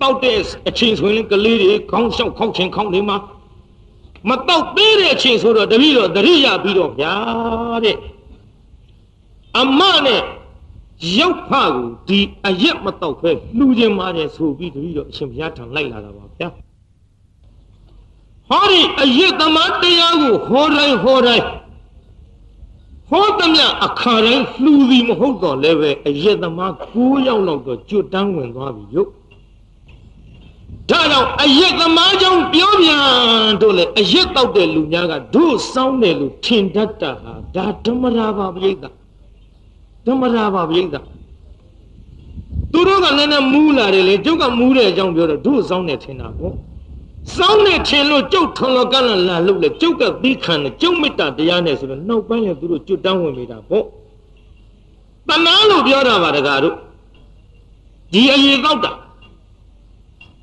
S1: တောက်တဲ့အချိန်ဆိုရင်ကလေးတွေခေါင်းလျှောက်ခေါက်ချင်းခေါင်းတွေမှာမတော့သေးတဲ့အချိန်ဆိုတော့တပည့်တော်တရိယာပြီးတော့ဗျာတဲ့ အမနဲ့ရောက်ဖကိုဒီအရက်မတော့ဖဲလှူခြင်းပါတယ်ဆိုပြီးတပည့်တော်အရှင်ဘုရားထံလိုက်လာတာပါဗျာဟောဒီအရက်သမားတရားကိုဟောတိုင်းဟောတိုင်းဟောသမျှအခါတိုင်းလှူသည်မဟုတ်တော့လည်းပဲအရက်သမား9ယောက်လောက်တော့ကျွတ်တန်းဝင်သွားပြီယုတ်ဒါကြောင့်အရက်သမားကြောင့်ပြောပြန်တို့လေအရက်တောက်တဲ့လူများကတို့စောင်းတယ်လို့ထင်တတ်တာဟာဒါဓမ္မရာပါပြိဿဓ မ္မရာပါပြိဿသူတို့ကလည်းနဲ့မူးလာတယ်လေကျုပ်ကမူးတဲ့အကြောင်းပြောတော့တို့စောင်းတယ်ထင်တာပေါ့စောင်းနေထင်လို့ကျုပ်ထွန်လောကလလာလို့လေကျုပ်ကသီးခံတယ်ကျုပ်မေတ္တာတရားနဲ့ဆိုတော့နောက်ပိုင်းလေသူတို့ကျွတ်တန်းဝင်နေတာပေါ့တဏှာလို့ပြောတာပါတကားတို့ဒီအရေးတော့တာ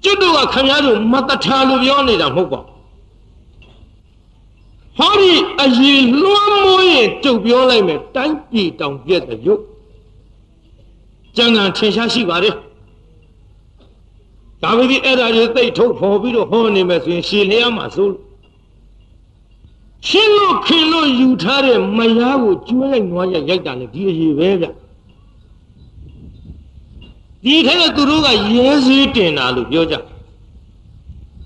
S1: ကျွတ်တို့ကခင်ဗျားတို့မတထာလို့ပြောနေတာမဟုတ်ပါ ဟောဒီအရေးလွှမ်းမိုးရင်ကျုပ်ပြောလိုက်မယ်တိုင်းပြည်တောင်ပြက်တဲ့ရုပ်ကျန်ကန်ထင်ရှားရှိပါတယ်ဒါပေမဲ့အဲ့ဒါတွေသိထုတ်ဖော်ပြီးတော့ဟောနေမယ်ဆိုရင်ရှည်လျားမှာစိုးရှင်းလို့ခင်လို့ယူထားတဲ့မယားကိုကျွေးလိုက်နွားရရိုက်တာလေဒီအရေးပဲဗျဒီထဲကသူတို့ကရဲစည်းတင်တာလို့ပြောကြ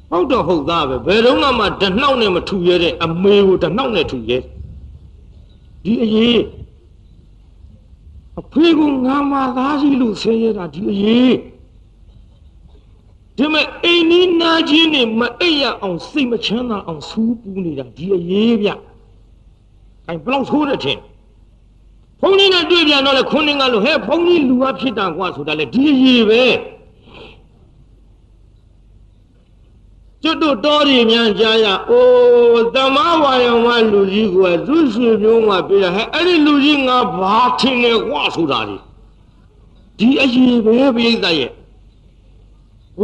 S1: ဟုတ်တော့ဟုတ်သားပဲဘယ်တော့မှဓနှောက်နဲ့မထူရတဲ့အမေကိုဓနှောက်နဲ့ထူရဲဒီအရေးအဖေကငါမသားကြီးလို့ဆဲရတာဒီအရေးဒီမဲ့အိမ်နီးနာချင်းနေမအိပ်ရအောင်စိတ်မချမ်းသာအောင်ဆူးပူးနေတာဒီအရေးဗျ။အဲဘလောက်ဆိုးတဲ့ထင်ဘုန်းကြီးနဲ့တွေ့ပြန်တော့လေခွန်းနေကလို့ဟဲ့ဘုန်းကြီးလူအဖြစ်တာကွာဆိုတာလေဒီအရေးပဲ ကျွတ်တို့တော်ရီများကြားရအိုးတမဝါယောမလူကြီးကသူ့ဆွေမျိုးမှပြရဟဲ့အဲ့ဒီလူကြီးငါဘာထင်လဲကွာဆိုတာဒီဒီအရေးပဲပြိဿရဲ့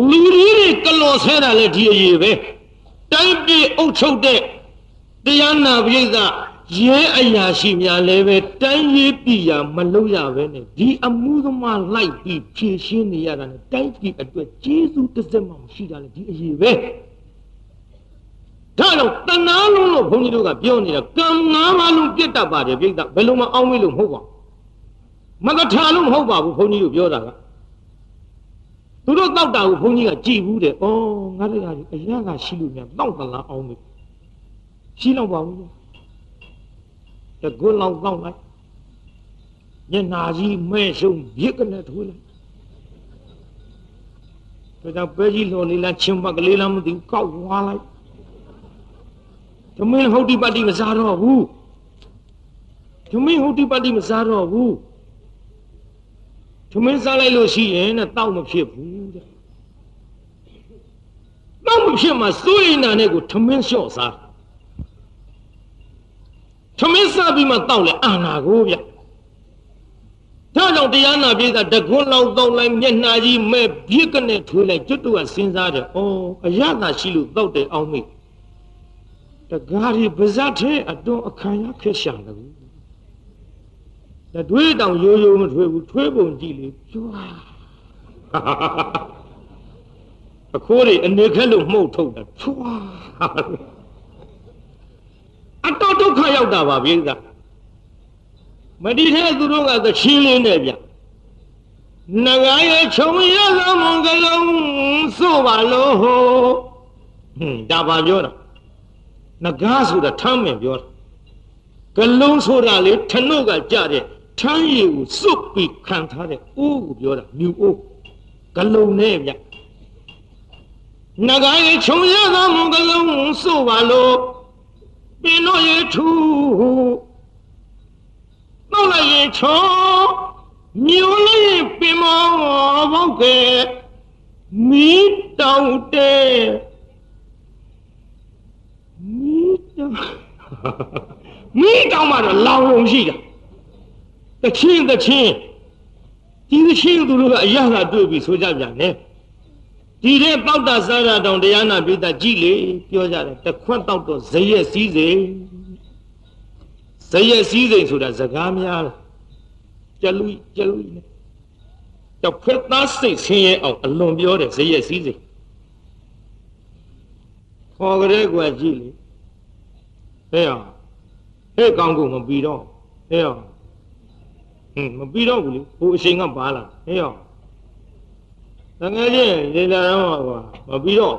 S1: လူကြီးတွေကလော်ဆဲတာလေဒီအရေးပဲတိုင်းပြည်အုပ်ချုပ်တဲ့တရားနာပိဋက ရဲအရာရှိများလည်းပဲတိုင်းရေးပြည်ရာမလုပ်ရပဲနဲ့ဒီအမှုသမားလိုက်ပြီးဖြည့်ရှင်းနေရတာနဲ့တိုင်းပြည်အတွက်ကျေးဇူးတစ်စက်မှမရှိတာလေဒီအရေးပဲဒါတော့တဏှာလုံးလို့ဘုန်းကြီးတို့ကပြောနေတာကံငါးပါးလုံးပြတ်တတ်ပါတယ်ပြိဿဘယ်လိုမှအောင်းမေးလို့မဟုတ်ပါဘူးမကထာလို့မဟုတ်ပါဘူးဘုန်းကြီးတို့ပြောတာကသူတို့တောက်တာကိုဘုန်းကြီးကကြည်ဘူးတဲ့။အော်ငါတို့ကအရာကရှိလို့များတောက်သလားအောင်မေ။ရှိတော့ပါဘူး။ တကွလောက်တောက်လိုက်။ညနာကြီးမဲရှုံမြစ်ကနေထိုးလိုက်။ဒါကြောင့်ပဲကြီးလော်နေလားချင်းမကလေးလားမသိဘူးကောက်သွားလိုက်။သမင်းဟုတ်တိပတ္တိမစားတော့ဘူး။သမင်းဟုတ်တိပတ္တိမစားတော့ဘူး။သမင်းစားလိုက်လို့ရှိရင်တဲ့တောက်မဖြစ်ဘူးတဲ့တောက်မဖြစ်မှစိုးရိမ်တာနဲ့ကိုသမင်းလျှော့စား သမင်းစားပြီးမှတောက်လဲအာနာကိုဗျဒါကြောင့်တရားနာပြေးတာတကွန်းလောက်တောက်လိုက်မျက်နှာကြီးမဲ့ပြစ်ကနေထွေးလိုက်ကျွတ်တူကစဉ်းစားတယ်။အော်အရသာရှိလို့တောက်တယ်အောင်မိတကားဒီပါဇတ်ထဲအတွန်းအခါရခက်ရှာတယ်တတွေးတောင်ရိုးရိုးမထွေးဘူးထွေးပုံကြည့်လေကျွာအခိုးတွေအနေခက်လို့မှုတ်ထုတ်တာချွာ အတော်ဒုက္ခရောက်တာပါဗျာမဒီထဲသူတို့ကသချင်းလေးနဲ့ဗျနဂါရဲ့ခြုံရသောမုံကလုံးစို့ပါလို့ဟွန်းဒါပါပြောတာနဂါဆိုတာထမ်းမင်ပြောတာကလုံးဆိုတာလေထနုတ်ကကြတဲ့ထမ်းရည်ကိုစွတ်ပြီးခံထားတဲ့အိုးကိုပြောတာမြူအိုးဂလုံနဲ့ဗျနဂါရေခြုံရသောမုံကလုံးစို့ပါလို့ ပင်တို့ရေထူတော့လည်းရေချောမြူလေးပင်မောဘောက်ကမီးတောင်တဲ့မီးတောင်မီးတောင်မှာတော့လောင်လုံရှိတာတချင်းတချင်းဒီတချင်းသူတို့ကအရသာတွေ့ပြီဆိုကြပြန်နဲ့ ဒီတဲ့ပောက်တာစားရတောင်တရားနာပိဋကကြည်လေပြောကြတယ်တခွတ်တောက်တော့ဇရက်စည်းစိမ်ဇရက်စည်းစိမ်ဆိုတာစကားများလားကြလူကြလူနဲ့တခွတ်သားစိတ်ဆင်းရဲအောင်အလွန်ပြောတယ်ဇရက်စည်းစိမ်ခေါ်ကြတဲ့ကွာကြည်လေဟဲ့အောင်ဟဲ့ကောင်းကုန်မပြီးတော့ဟဲ့အောင်ဟင်းမပြီးတော့ဘူးလေဟိုအချိန်ကပါလာဟဲ့အောင် တကယ်ချင်းလေလာတော့ကွာမပြီးတော့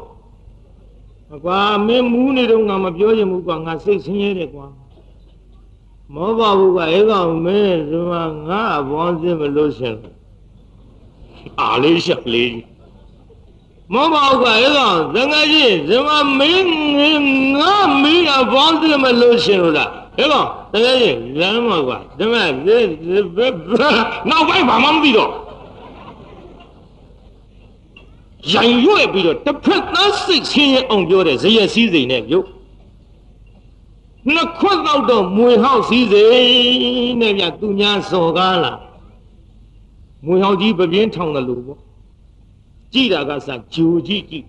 S1: ကွာမင်းမူးနေတော့ငါမပြောချင်ဘူးကွာငါစိတ်ဆင်းရဲတယ်ကွာမောပါဘူးကွာအဲကောင်မင်းဒီမှာငါအပေါင်းစင်းမလို့ရှင်အားလေးရှက်လေးမောပါဘူးကွာအဲကောင်တကယ်ချင်းဒီမှာမင်းငါမင်းအပေါင်းစင်းမလို့ရှင်လို့လားဟဲ့ကောင်တကယ်ချင်းလမ်းမှာကွာဒီမှာနောက်ပိုင်းဘာမှမသိတော့ ရန်ရွဲ့ပြီးတော့တစ်ဖက်သားစိတ်ဆင်းရဲအောင်ပြောတယ်ဇယက်စည်းစိမ်နဲ့ပြုတ်နှစ်ခွက်တော့တော့မွေဟောက်စည်းစိမ်နဲ့ဗျသူများစော်ကားလာမွေဟောက်ကြီးပပြင်းထောင်တယ်လို့ပေါ့ကြည်တာကစဂျူကြည့်ကြည့်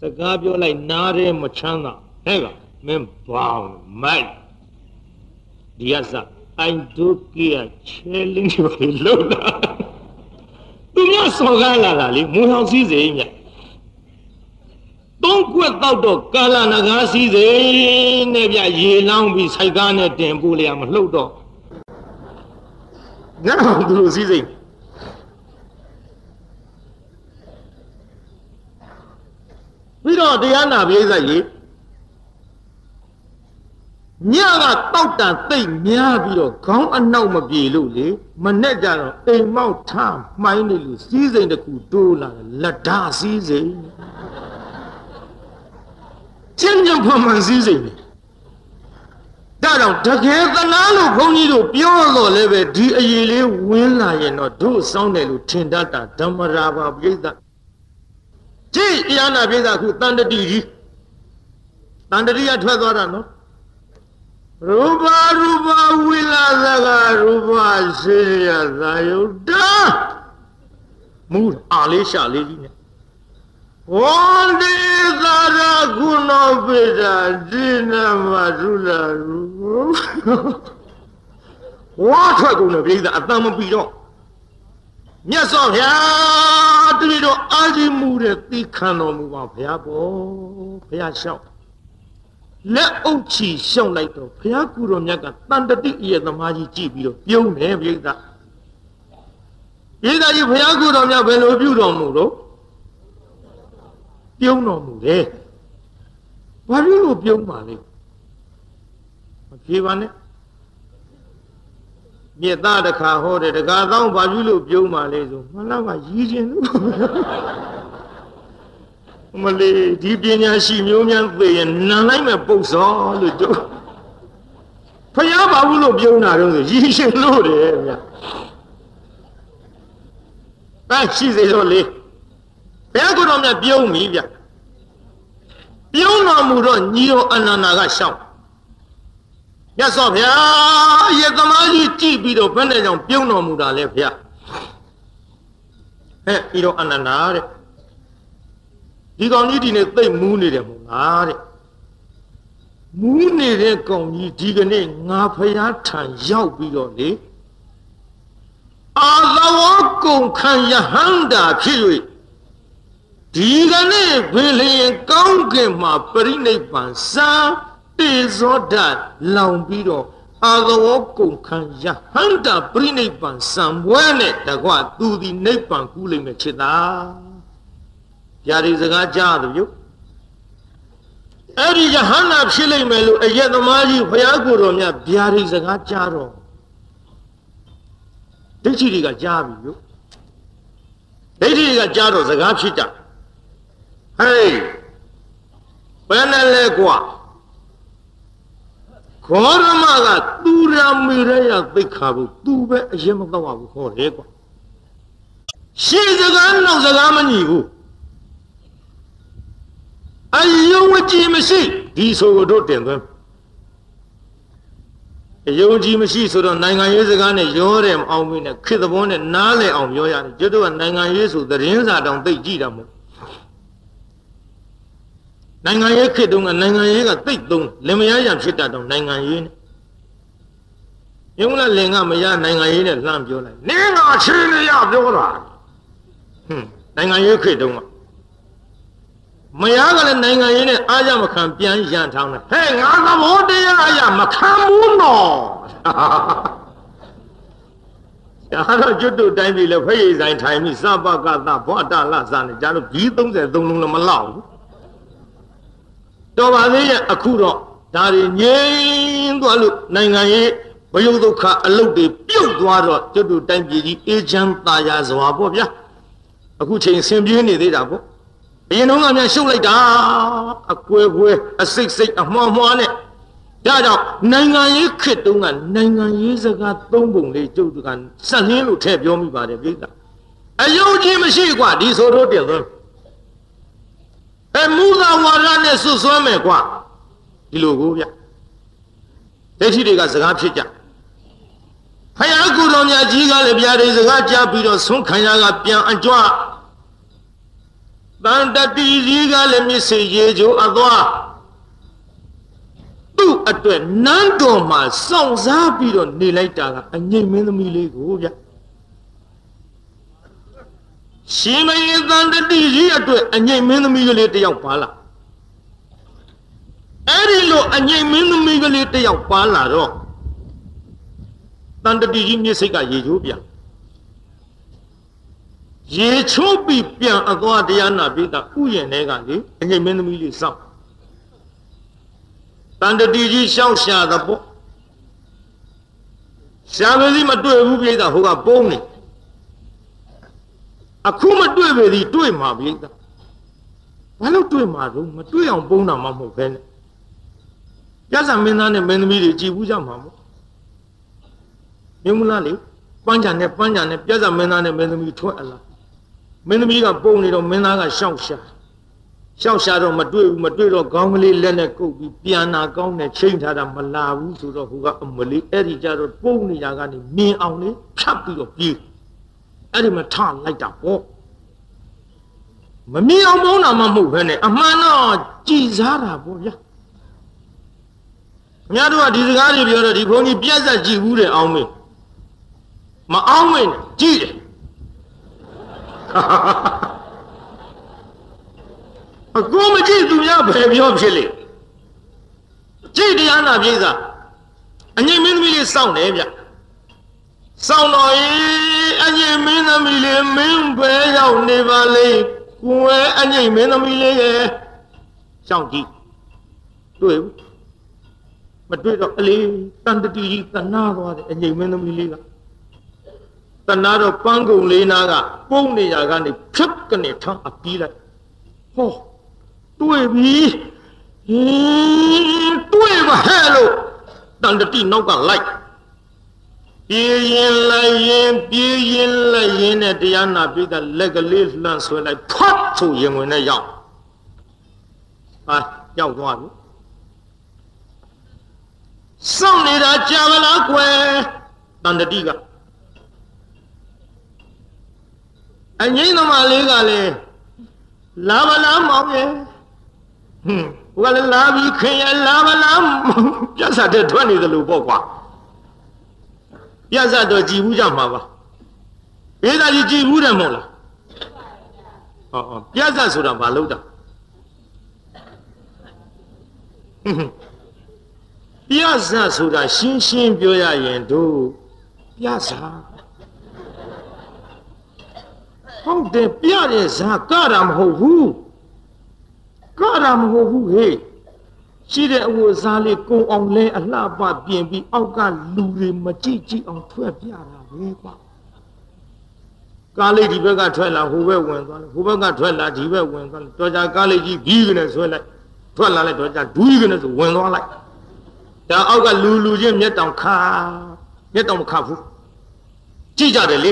S1: စကားပြောလိုက်နားရဲမချမ်းသာဟဲ့ကမင်းဘောင်းမိုက်ဒီကစအိုင်ဒုကိယချဲလင်းတွေလို့လာ သူများစော်ကားလာတာလေမွေဟောက်စည်းစိမ်မြတ်သုံးကွက်တောက်တော့ကာလနဂါစည်းစိမ်နဲ့ဗျရေလောင်းပြီးစိုက်ကားနဲ့တင်ပို့လျာမလှုပ်တော့ငါ့သူလိုစည်းစိမ်ပြီးတော့တရားနာပြေးစားကြီး ညကတောက်တန်သိမ့်များပြီးတော့ခေါင်းအနောက်မပြေလို့လေမနဲ့ကြတော့အိမ်မောက်ထမှိုင်းနေလို့စီးစိမ်တစ်ခုတိုးလာတယ်လက်ဓာစီးစိမ်ကျင်းကျင်ဖွမှန်စည်းစိမ်နေဒါကြောင့်တကယ်သနာလို့ဘုန်းကြီးတို့ပြောတော့လည်းပဲဒီအရေးလေးဝင်းလာရင်တော့တို့စောင်းတယ်လို့ထင်တတ်တာဓမ္မရာပါပြိဿကြည့်အရနာပြိဿခုတန်တတိကြီးတန်တတိကထွက်သွားတာနော် ရူပရူပဝိလာသကရူပစေရသာယုတ္တမူအားလေးရှာလေးကြီးနဲ့ဝန္တိသာရကုဏပိတာဒီနမသုလာရူဝါထွက်ကုန်တယ်ပြိဿအတန်မပြီးတော့မြတ်စွာဘုရားတတိတော်အာကြီးမှုတဲ့သိခံတော်မူပါဘုရားဘောဘုရားလျှောက် လက်အုပ်ချီရှောက်လိုက်တော့ဘုရားကုတော်မြတ်ကတန်တတိအရဲ့သမားကြီးကြည့်ပြီးတော့ပြုံးတယ်ပြိဿပြိဿကြီးဘုရားကုတော်မြတ်ဘယ်လိုပြုတော်မူတော့ပြုံးတော်မူတယ်။ဘာဖြစ်လို့ပြုံးပါလဲ။မဖြေပါနဲ့။မြေသားတစ်ခါဟောတယ်တခါသောဘာဖြစ်လို့ပြုံးပါလဲဆိုမှလားကရည်ခြင်းလို့ မလေးဒီပညာရှိမျိုးများသိရင်နံလိုက်မဲ့ပုတ်စောလို့တို့ဖယားဘာဘူးလို့ပြုံးတာတော့ဆိုရည်ရှင်လို့တယ်ဗျ။အဲရှိစေတော့လေဘုရားကိုယ်တော်မြတ်ပြုံးပြီဗျပြုံးတော်မူတော့ညီတော်အနန္ဒာကရှောက်မြတ်စွာဘုရားရဲ့သမားကြီးကြည့်ပြီးတော့ဘယ်နဲ့ကြောင့်ပြုံးတော်မူတာလဲဘုရားဟဲ့ပြီးတော့အနန္ဒာတဲ့ ဒီကောင်ကြီးဒီနေ့သိမ့်မူးနေတယ်မို့လားတဲ့မူးနေတဲ့ကောင်ကြီးဒီကနေ့ငါဖျားထံရောက်ပြီးတော့လေအာသဝကုံခံယဟန္တာဖြစ်၍ဒီကနေ့ဘယ်လျင်ကောင်းကင်မှာပြိဋိဘံစာတေဇောဓာလောင်ပြီးတော့အာသဝကုံခံယဟန္တာပြိဋိဘံစံပွဲနဲ့တကွသူဒီနိဗ္ဗာန်ကူးလိမ့်မယ်ချစ်တာ ဗျာဒီစကားကြားတယ်ပြုအဲ့ဒီယဟန္တာဖြစ်လိမ့်မယ်လို့အယက်သမားကြီးဘုရားကိုယ်တော်မြတ်ဗျာဒီစကားကြားတော့ဒိဋ္ဌိတွေကကြားပြီလို့ဒိဋ္ဌိတွေကကြားတော့စကားဖြစ်ကြဟေးဘယ်နဲ့လဲကွာခေါရမကသူရမေရရသိခါဘူးသူပဲအရင်မတော့ဘူးခေါ်တယ်ကွာရှေ့စကားနောက်စကားမညီဘူး အယုံကြည်မရှိဒီဆိုကိုတို့တင်သွင်းအယုံကြည်မရှိဆိုတော့နိုင်ငံရေးစကားနဲ့ရောတယ်မအောင်ဘူးနဲ့ခေတ်သဘောနဲ့နားလည်အောင်ပြောရတယ်ကျွတ်တို့ကနိုင်ငံရေးဆိုသတင်းစာတောင်သိကြည့်တာမဟုတ်နိုင်ငံရေးခေတ်တုန်းကနိုင်ငံရေးကသိသုံးလင်မယားရံဖြစ်တာတောင်နိုင်ငံရေးနဲ့ယုံလားလင်ကမရနိုင်ငံရေးနဲ့လှမ်းပြောလိုက်နင်းကချင်းရပြောတာဟွန်းနိုင်ငံရေးခေတ်တုန်းက မယားကလည်းနိုင်ငံရေးနဲ့အားရမခံပြန်ရန်ထောင်းတယ်ဟဲ့ငါသဘောတရားအရမခံဘူးနော်ဒါတော့ကျွတ်တို့တိုင်းပြည်လည်းဖရိတ်ဆိုင်ထိုင်ပြီးစပကသဘောတလစနဲ့ကြားလို့ဘီ33လုံးလည်းမလောက်ဘူးတော်ပါသေးရဲ့အခုတော့ဒါတွေငြိမ်းသွားလို့နိုင်ငံရေးဘယုဒုက္ခအလုတ်တွေပြုတ်သွားတော့ကျွတ်တို့တိုင်းပြည်ကြီးအေးချမ်းသာယာစွာပေါ့ဗျာအခုချိန်ဆင်ပြေးနေသေးတာပေါ့ အရင်တော့ကများရှုပ်လိုက်တာအကွဲကွဲအစိတ်စိတ်အမွှားမွှားနဲ့ဒါကြောင့်နိုင်ငံရေးခေတ်တုန်းကနိုင်ငံရေးစကားသုံးပုံလေးကျုပ်ကဆက်လင်းလို့ထည့်ပြောမိပါတယ်ပြိဿအယုံကြည်မရှိกว่าဒီဆိုတော့တင်သွင်းအမှုသာဝါဒနဲ့ဆွဆွဲမယ်กว่าဒီလိုကိုဗျဒိဋ္ဌိတွေကစကားဖြစ်ကြဖယားကုတော်မြတ်ကြီးကလည်းဗျာဒိစကားကြားပြီးတော့ဆုံးခံရကပြန်အကြွ တန်တတိကြီးကလည်းမြစ်စေရေချိုးအသွားသူ့အတွက်နန်းတော်မှာစောင့်စားပြီးတော့နေလိုက်တာကအငိမ့်မင်းသမီးလေးကိုဗျရှင်မင်းတန်တတိကြီးအတွက်အငိမ့်မင်းသမီးကလေးတယောက်ပါလာအဲ့ဒီလိုအငိမ့်မင်းသမီးကလေးတယောက်ပါလာတော့တန်တတိကြီးမြစ်စိတ်ကရေချိုးပြန် ရေချိုးပြီးပြန်အသွားတရားနာပြီးတာဥယျာဉ်ထဲကလေအငိမ့်မင်းသမီးလေးစောင့်တန်တတိကြီးရှောက်ရှာသပေါ့ရှာမစီမတွေ့ဘူးပြိဿဟိုကပုံးနေအခုမတွေ့ပေသည်တွေ့မှာပြိဿဘာလို့တွေ့မှာတော့မတွေ့အောင်ပုံးတာမှမဟုတ်ပဲနဲ့ရသမင်းသားနဲ့မင်းသမီးတွေကြည်ဘူးကြမှာမို့မြုံမလားလေပန်းချံနဲ့ပန်းချံနဲ့ပြဿမင်းသားနဲ့မင်းသမီးထွက်အလား မင်းသမီးကပုံနေတော့မင်းသားကရှောက်ရှာရှောက်ရှာတော့မတွေ့ဘူးမတွေ့တော့ခေါင်းကလေးလက်နဲ့ကုပ်ပြီးပြန်နာကောင်းနဲ့ချိန်ထားတာမလာဘူးဆိုတော့ဟိုကအမလေးအဲ့ဒီကြတော့ပုံနေရကနေမြင်အောင်လေးဖြတ်ပြီးတော့ပြေးအဲ့ဒီမှာထလိုက်တာပေါ့မမြင်အောင်မုန်းတာမှမဟုတ်ဘဲနဲ့အမှန်တော့ကြည်စားတာပေါ့ဗျာမြတ်တို့ကဒီစကားတွေပြောတော့ဒီဘုန်းကြီးပြက်ဆက်ကြည့်ဘူးတဲ့အောင်းမေးမအောင်းမေးနဲ့ကြည့်တယ် အကူမကြည့်သူများဘယ်ပြောဖြစ်လေကြည့်တရားနာပြေးစားအငိမ့်မင်းသမီးလေးစောင့်တယ်ဗျစောင့်တော့ရေးအငိမ့်မင်းသမီးလေးမင်းဘယ်ရောက်နေပါလိမ့်ကိုယ်အငိမ့်မင်းသမီးလေးရဲ့စောင့်ကြည့်တွေ့ဘူးမတွေ့တော့အလေးတန်တတီကြီးတနာသွားတယ်အငိမ့်မင်းသမီးလေးက တနာတော့ပန်းကုံလေးနာကပုံနေရကနေဖြတ်ကနေထမ်းအပြီးလိုက်ဟောတွေ့ပြီဟင်းတွေ့ပါဟဲ့လို့တန်တတိနောက်ကလိုက်ပြေးရင်လိုက်ရင်ပြေးရင်လိုက်ရင်နဲ့တရားနာပြီးတာလက်ကလေးလှန့်ဆွဲလိုက်ဖတ်ဆိုရင်ဝင်နဲ့ရောက်ဟာရောက်သွားပြီစောင့်နေတာကြာမလားကွယ်တန်တတိက အငိမ့်သမားလေးကလည်းလာမလားမောင်ရဲ့ဟွန်းဟိုကလည်းလာပြီးခင်ရလာမလားပြဿနာတဲ့ထွက်နေတယ်လို့ပေါ့ကွာပြဿနာတော့ကြည်ဘူးကြမှာပါဘေးသားကြီးကြည်ဘူးတယ်မဟုတ်လားဟောဟောပြဿနာဆိုတာဘာလို့တာပြဿနာဆိုတာရှင်းရှင်းပြောရရင်တို့ပြဿနာ ဟုတ်တယ်ပြတဲ့ဇာကတာမဟုတ်ဘူးကတာမဟုတ်ဘူးဟေ့ရှိတဲ့အဝတ်စားလေးကုံအောင်လဲအလှပပြင်ပြီးအောက်ကလူတွေမကြည့်ကြည့်အောင်ထွက်ပြတာပဲကွာကားလေးဒီဘက်ကထွက်လာဟိုဘက်ဝင်သွားတယ်ဟိုဘက်ကထွက်လာဒီဘက်ဝင်သွားတယ်တော်ကြကားလေးကြီးဘီးကနေဆွဲလိုက်ထွက်လာလိုက်တော်ကြဒူးကနေဆိုဝင်သွားလိုက်ဒါအောက်ကလူလူချင်းမျက်တောင်ခါမျက်တောင်မခါဘူးကြည့်ကြတယ်လေ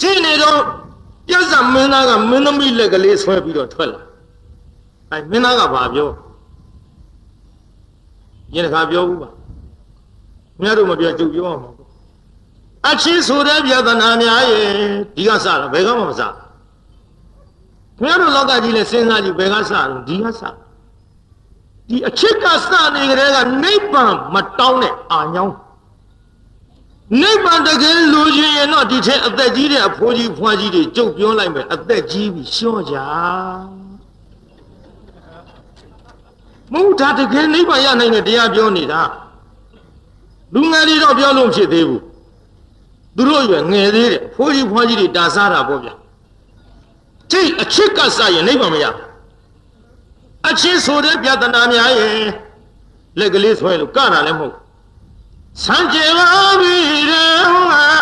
S1: ကြည့်နေတော့ပြဿမင်းသားကမင်းသမီးလက်ကလေးဆွဲပြီးတော့ထွက်လာအဲမင်းသားကဘာပြောရင်တခါပြောဘူးပါမြတ်တို့မပြောကြုပ်ပြောအောင်ပါအချင်းဆိုတဲ့ပြဿနာများရဲ့ဒီကစတာဘယ်ကမှမစခင်ဗျားတို့လောကကြီးလဲစဉ်းစားကြည့်ဘယ်ကစတော့ဒီကစဒီအချစ်ကစနေကြတဲ့ကနိဗ္ဗာန်မတောင်းတဲ့အာညောင်း နိဗ္ဗာန်တကယ်လိုချင်ရင်တော့ဒီထဲအသက်ကြီးတဲ့အဖိုးကြီးဖွားကြီးတွေကြုတ်ပြောလိုက်မယ်အသက်ကြီးပြီရှော့ကြမဟုတ်ဒါတကယ်နိဗ္ဗာန်ရနိုင်တဲ့တရားပြောနေတာလူငယ်တွေတော့ပြောလို့ဖြစ်သေးဘူးသူတို့ရွယ်ငယ်သေးတယ်ဖိုးကြီးဖွားကြီးတွေတာစားတာပေါ့ဗျာတိတ်အချစ်ကစရင်နိဗ္ဗာန်မရအချစ်ဆိုတဲ့ပြဿနာများရဲ့လက်ကလေးဆွဲလို့ကတာလည်းမဟုတ် ဆန်းကျေပါပြီတဲ့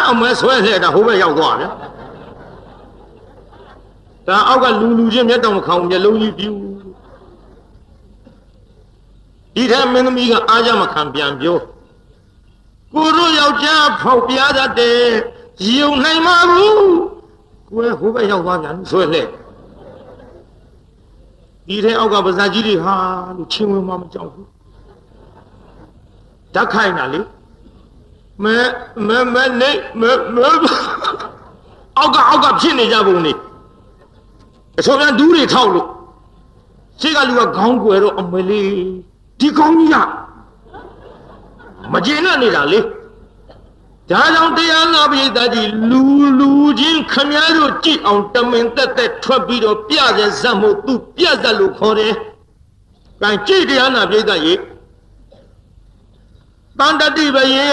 S1: အမဲဆွဲလှည့်တာဟိုဘက်ရောက်သွားဗျာဒါအောက်ကလူလူချင်းမျက်တောင်မခေါင်မျက်လုံးကြီးပြူဒီထက်မင်းသမီးကအားကြမခံပြန်ပြောကိုတို့ယောက်ျားဖောက်ပြားတတ်တယ်ယုံနိုင်မှာဘူးကိုယ်ဟိုဘက်ရောက်သွားပြန်ဆွဲလှဲဒီထဲအောက်ကပါဇာကြီးတွေဟာလို့ချင်းဝင်မှမကြောက်ဘူးဓာတ်ခိုင်းတာလေ မဲမဲမဲနေမဲမဲအောက်ကအောက်ကဖြစ်နေကြပုံနေအဆိုပြန်ဒူးတွေထောက်လို့ရှိကလူကခေါင်းကွယ်တော့အမလေးဒီကောင်းကြီးကမကျေနပ်နေတာလေဒါကြောင့်တရားနာပိဋကကြီးလူလူချင်းခမည်းတော်ကြည့်အောင်တမင်တက်တက်ထွက်ပြီးတော့ပြရဇတ်မို့သူပြဇတ်လို့ခေါ်တယ်။ကံကြည့်တရားနာပိဋကကြီး တန်တတိဘယေ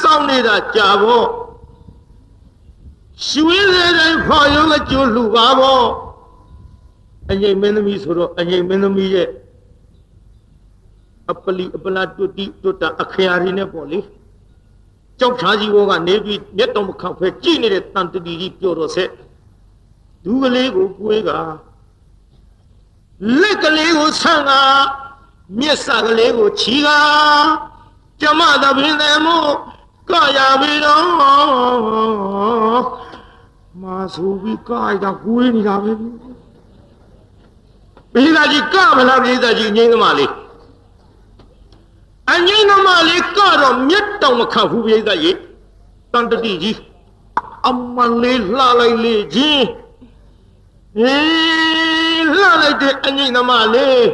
S1: စောင့်နေတာကြာဖို့ရွှေတဲ့တိုင်းခေါ်ရုံးကကျိုးလူပါဖို့အငိမ့်မင်းသမီးဆိုတော့အငိမ့်မင်းသမီးရဲ့အပလီအပလာတွတိတွတာအခရာရီနဲ့ပေါ့လေကြောက်ချားကြီးဘောကနေပြီးမျက်တော်မခောက်ဖဲကြည့်နေတဲ့တန်တတီကြီးပြောတော့ဆက်ဒူးကလေးကိုကိုွေးကလက်ကလေးကိုဆန့်က မျက်စာကလေးကိုချီကကျမသဘင်တယ်မို့ကရပြီတော့မာဆိုပြီးကြိုက်တာကိုွေးနေတာပဲပိဿာကြီးကမလားပိဿာကြီးငိမ့်သမားလေးအငိမ့်သမားလေးကတော့မျက်တောင်မခတ်ဘူးပိဿာကြီးတန်တတိကြီးအမလေးလှလိုက်လေချင်းဟေးလှလိုက်တဲ့အငိမ့်သမားလေး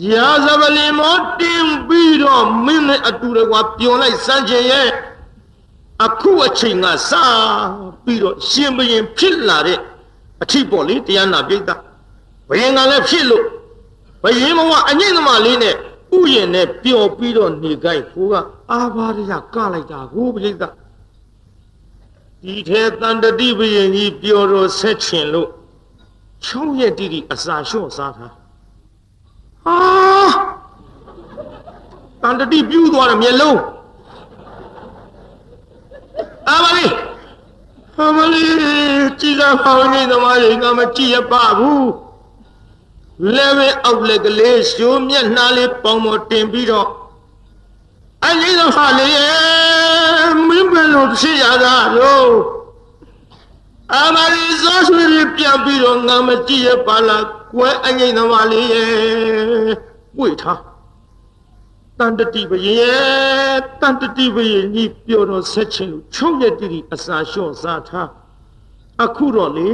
S1: ရာဇပလင်မောတင်ပြီးတော့မင်းနဲ့အတူတကွာပျော်လိုက်စမ်းချင်ရဲ့အခုအချိန်ကစပြီးတော့ရှင်ဘရင်ဖြစ်လာတဲ့အထီးပေါ့လေတရားနာပြိတ္တာဘရင်ကလည်းဖြစ်လို့ဘရင်ဘဝအငိမ့်သမားလေးနဲ့ဥယျာဉ်နဲ့ပျော်ပြီးတော့နေကြိုက်ကိုကအာဘာရရကလိုက်တာကိုပြိတ္တာဒီထဲတန်တတိဘရင်ကြီးပျော်တော့ဆက်ချင်လို့ချောင်းရဲ့တိတိအစာလျှော့စားတာ ဟာတန်တတိပြူးသွားတယ်မျက်လုံးအမလေးအမလေးကြည်သာပေါင်းနေသမားတွေကမကြည့်ရပါဘူးလဲဝဲအောက်လက်ကလေးရှိုးမျက်နှာလေးပေါင်းမတင်ပြီးတော့အလေးသမားလေးရဲ့မင်းဘယ်လိုဖြစ်ရတာလို့ အမလေးစောဆွေပြန်ပြီးတော့ငါမကြည့်ရပါလားကွယ်အငိမ့်သမားလေးရဲ့ပွေထားတန်တတိဘယေတန်တတိဘယေညီပြောတော့ဆက်ချင်လို့ချုံရတိတိအစာလျှော့စားထားအခုတော့လေ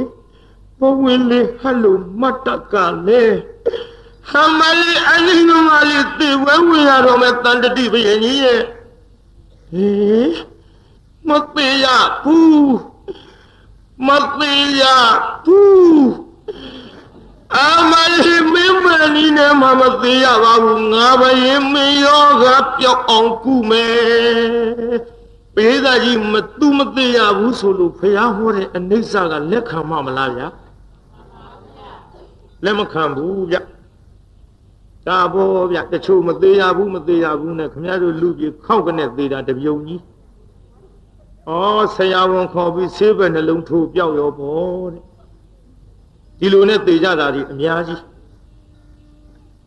S1: ဘဝင်လေးဟတ်လို့မတ်တကလည်းဟမလေးအငိမ့်သမားလေးတေဝဲဝင်ရတော့မဲ့တန်တတိဘယေညီရဲ့ဟေးမသေးရဘူး မသေးရဘူးအမလေးမင်းမနီနဲ့မမသေးရပါဘူးငါဘယင်မယောကပျောက်အောင်ကုမယ်ပေးသားကြီးမသူမသေးရဘူးဆိုလို့ဖះဟောတဲ့အနိစ္စကလက်ခံမမလားဗျာလက်မခံဘူးဗျဒါဘောဗျတချို့မသေးရဘူးမသေးရဘူးနဲ့ခင်ဗျားတို့လူကြီးခောက်ကနေသေးတာတပြုံကြီး ဩဆရာဝန်ခေါ်ပြီးဆေးပဲနှလုံးထိုးပြောက်ရောပေါ့တဲ့ဒီလိုနဲ့သေကြတာဒီအများကြီး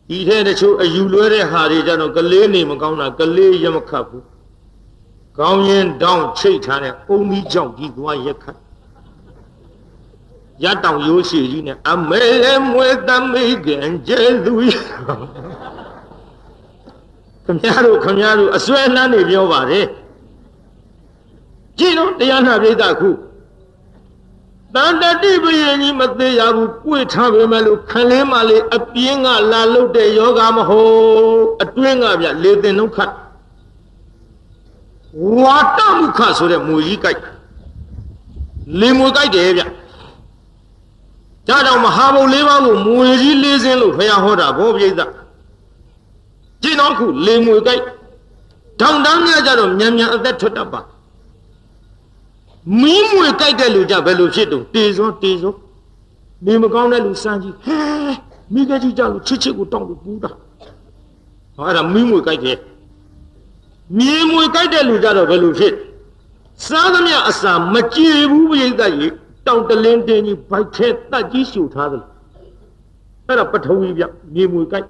S1: ဒီထဲတချို့အယူလွဲတဲ့ဟာတွေကြတော့ကလေးနေမကောင်းတာကလေးရမခတ်ဘူးကောင်းရင်တောင်းချိတ်ထားတဲ့အုံကြီးကြောင့်ဒီသွားရက်ခတ်ရတောင်ရိုးရှိကြီးနဲ့အမေမွေသမိခင်ကျေသူရခမရတို့ခမရတို့အစွဲနှမ်းနေပြောပါတယ် ကြည့်တော့တရားနာပြိဿခုတန်တတိပယင်ကြီးမသေးရဘူးကြွေထားပေမဲ့လို့ခံလေးမလေးအပြင်းကလာလုတ်တဲ့ယောဂမဟုတ်အတွင်းကဗျလေတင်နှုတ်ခတ်ဝါတမှုခဆိုတဲ့မူကြီးကြိုက်လေမွေကြိုက်တယ်ဗျဒါကြောင့်မဟာဘုံလေးပါးကိုမွေကြီးလေးစင်းလို့ဖះဟောတာဘောပြိဿကြည့်တော့ခုလေမွေကြိုက်ထောင်တန်းများကြတော့မြန်မြန်အသက်ထွက်တတ်ပါ မင်းမွေကြိုက်တဲ့လူကြဘယ်လိုဖြစ်တုံတေစောတေစောနေမကောင်းတဲ့လူစမ်းကြီးဟဲမိကကြီးကြလို့ချစ်ချစ်ကိုတောင်းလို့ပူးတာဟောအဲ့ဒါမင်းမွေကြိုက်တယ်မြေမွေကြိုက်တဲ့လူကြတော့ဘယ်လိုဖြစ်စားသမျှအစာမကြည်ဘူးပြိဿကြီးတောင်တလင်းတင်းကြီးဘိုက်ထဲတတ်ကြီးရှူထားတယ်အဲ့ဒါပထဝီပြမြေမွေကြိုက်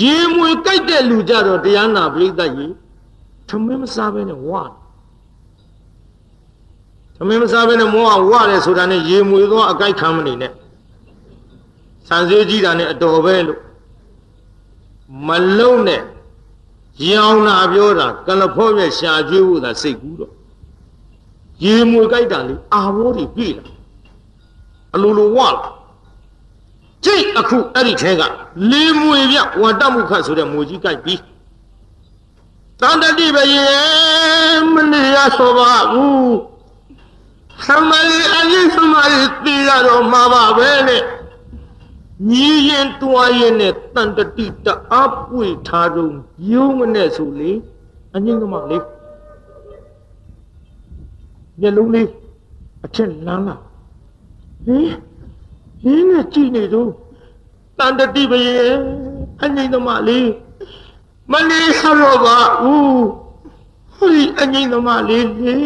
S1: ရေမွေကြိုက်တဲ့လူကြတော့တရားနာပြိဿကြီးသမင်းမစားဘဲနဲ့ဝါသ မင်းမစားဘဲနဲ့မောဟဝတယ်ဆိုတာနဲ့ရေမွေသောအကြိုက်ခံမနေနဲ့ဆန်စေးကြီးတာနဲ့အတော်ပဲလို့မလုံးနဲ့ရောင်နာပြောတာကလဖော့ရဲ့ရှာကျွေးဖို့သာစိတ်ကူးတော့ရေမွေကြိုက်တာလေအာဘိုးတွေပြေးလာအလိုလိုဝလာကြိတ်အခုအဲ့ဒီထဲကလေမွေပြဝတ္တမှုခတ်ဆိုတဲ့မွေကြီးကြိုက်ပြီးတန်တတိပဲရေမနေရဆိုပါဘူး သမလီအရင်သမလီတီရတော့မှာပါပဲနဲ့ညီရင်တွားရင်နဲ့တန်တတိတအားပွေထားတော့ယုံမနဲ့ဆိုလေအငိမ့်ကမလေးမျက်လုံးလေးအထက်လန်းလာဟင်းဟင်းနဲ့ကြည့်နေတော့တန်တတိပဲအငိမ့်သမားလေးမနေရတော့ပါဘူးဟိုဒီအငိမ့်သမားလေးလေ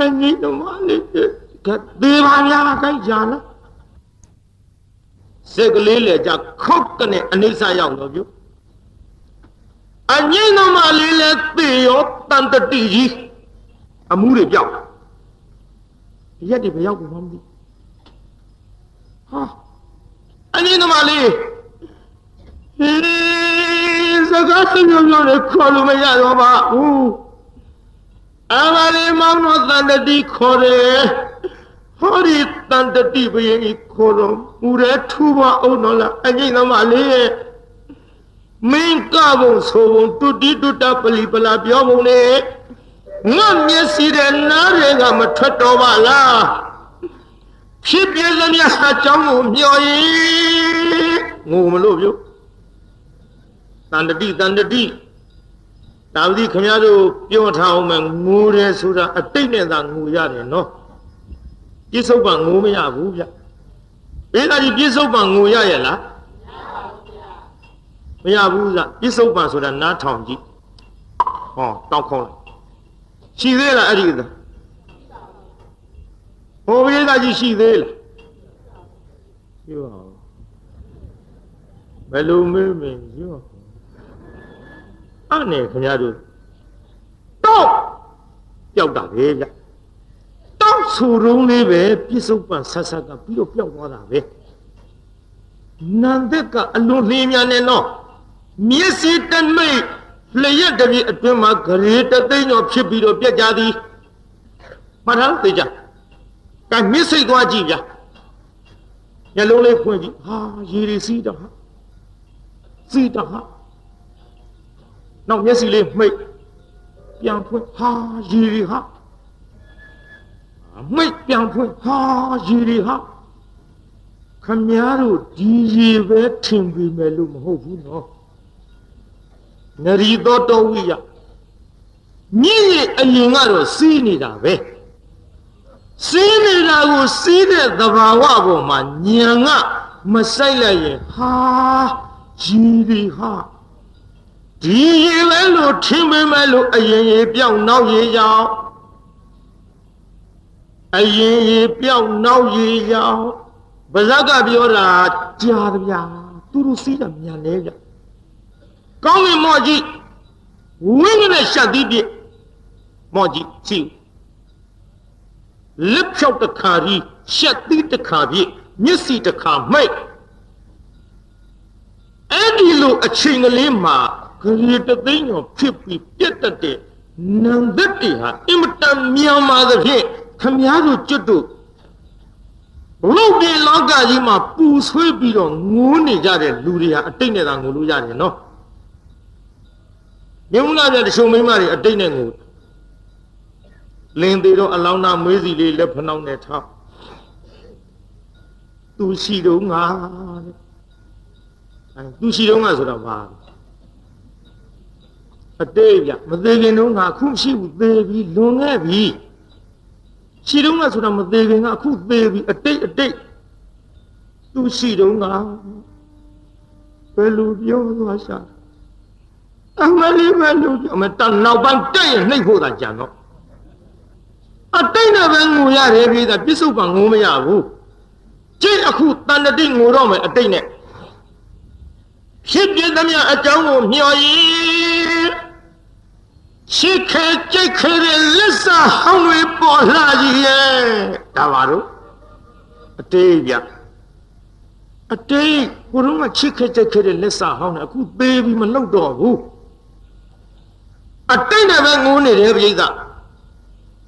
S1: အငိမ့်သမားလေးကတေးပါများကြိုက်ကြလားစက်ကလေးလေကြခုတ်ကနေအနိစ္စရောက်တော့ပြုအငိမ့်သမားလေးလည်းသေရောတန်တတိကြီးအမှုတွေပြောက်ရက်တွေဘယ်ရောက်ကုန်မှမသိဟာအငိမ့်သမားလေးဟေးစကားစမျိုးမျိုးနဲ့ခေါ်လို့မရတော့ပါဘူး အမလေးမောင်တော်တန်တတိခေါ်တယ်ဟောဒီတန်တတိဘယင်ကြီးခေါ်တော့မူရဲထူပါအောင်တော့လားအငိမ့်သမားလေးရဲ့မင်းကဘုံဆိုဘုံတုတိတုတပလီပလာပြောဘုံလေငါမျက်စိတဲ့နားတွေကမထွက်တော့ပါလားဖြစ်ပြသမျှအကြောင်းကိုမျှော်ရင်ငိုမလို့ပြုတန်တတိတန်တတိ ဒါဝတိခမရတို့ပြောထားအောင်မယ်ငိုတယ်ဆိုတာအတိတ်နဲ့သာငိုရတယ်နော်ပြစ္ဆုတ်ပံငိုမရဘူးဗျဘေးကကြီးပြစ္ဆုတ်ပံငိုရရဲ့လားမရဘူးလားပြစ္ဆုတ်ပံဆိုတာနားထောင်ကြည့်ဟောတောက်ခေါလိုက်ရှိသေးလားအဲ့ဒီသာဟိုဘေးကကြီးရှိသေးလားရှိပါဘူးဘယ်လိုမေးမင်းရှိပါ အဲ့ခင်ဗျားတို့တော့ပျောက်တာပဲဗျတောက်ဆူရုံးလေးပဲပြစ္ဆုတ်ပန်ဆက်ဆက်ကပြီးတော့ပျောက်သွားတာပဲနန္ဒက်ကအလွန်လင်းမြန်နေတော့မျက်စိတမိတ်လျက်တပြည့်အတွင်းမှာဂရေတသိန်းကျော်ဖြစ်ပြီးတော့ပြက်ကြသည်မှတ်ထားသိကြကဲမြစ်စိတ်သွားကြည့်ဗျာညလုံးလေးဖွင့်ကြည့်ဟာရေရီစီးတာဟာစီးတာဟာ နောက်မျက်စိလေးမှိတ်ပြန်ဖွင့်ဟာရီရီဟာမှိတ်ပြန်ဖွင့်ဟာရီရီဟာခမည်းတော်ဒီရေပဲထင်ပြီးမယ်လို့မဟုတ်ဘူးနော်နရီသောတောဝိယမြင့်ရဲ့အရင်ကတော့စီးနေတာပဲစီးနေတာကိုစီးတဲ့သဘာဝပေါ်မှာညံကမဆိုင်လိုက်ရင်ဟာကြီးဒီဟာ ဒီရေပဲလို့ထင်ပေမဲ့လို့အရင်ရေပြောင်းနောက်ရေရောက်အရင်ရေပြောင်းနောက်ရေရောက်ဗဇက်ကပြောတာကြားတဗျာသူတို့စီးတာမြန်လဲဗျကောင်းကင်မော့ကြီးဝင်းနဲ့ရှက်သီးပြမော့ကြီးစီလက်ဖြောက်တစ်ခါကြီးရှက်သီးတစ်ခါပြမျက်စိတစ်ခါမိတ်အဲ့ဒီလိုအချိန်ကလေးမှာ ဂရီတသိန်းကျော်ဖြစ်ပြီးပြတ်တတ်တဲ့နံသက်တွေဟာအင်မတန်မြန်ပါသဖြင့်ခမည်းတော်ကျွတ်တို့ဘလို့ဒီလောကကြီးမှာပူဆွေးပြီးတော့ငိုးနေကြတဲ့လူတွေဟာအတိတ်နဲ့သာငိုလို့ရတယ်နော်မြင်မလားဗျတချို့မိန်းမတွေအတိတ်နဲ့ငိုလင်းသေးတော့အလောင်းသားမွေးစီလေးလက်ဖနှောင်းနဲ့ထားသူရှိတော့ငါတဲ့အဲသူရှိတော့ငါဆိုတော့ဘာ အတိတ်ဗျမသေးခင်တော့ငါအခုရှိဘူးသေးပြီလွန်ခဲ့ပြီရှိတော့ငါဆိုတော့မသေးခင်ကအခုသေးပြီအတိတ်အတိတ်သူရှိတော့ငါဘယ်လိုပြောသွားရှာအမလေးပဲလို့ပြောမတနောက်ပိုင်းတက်ရင်နှိပ်ဖို့သာကြံတော့အတိတ်နဲ့ပဲငိုရတယ်ပြည်သားပြစ္ဆုတ်ပံငိုမရဘူးကျင့်အခုတန်တိငိုတော့မယ်အတိတ်နဲ့ဖြစ်ပြသမျှအကြောင်းကိုမျှော်ရည် ရှိခဲကြိတ်ခဲတဲ့လက်စာဟောင်းတွေပေါ်လာကြီးရဲ့ဒါပါတော့အတိတ်ဗျအတိတ်ကိုတော့ကချစ်ခဲကြိတ်ခဲတဲ့လက်စာဟောင်းနဲ့အခုသေးပြီးမလှုပ်တော့ဘူးအတိတ်နဲ့ပဲငိုးနေတယ်ပြိဿ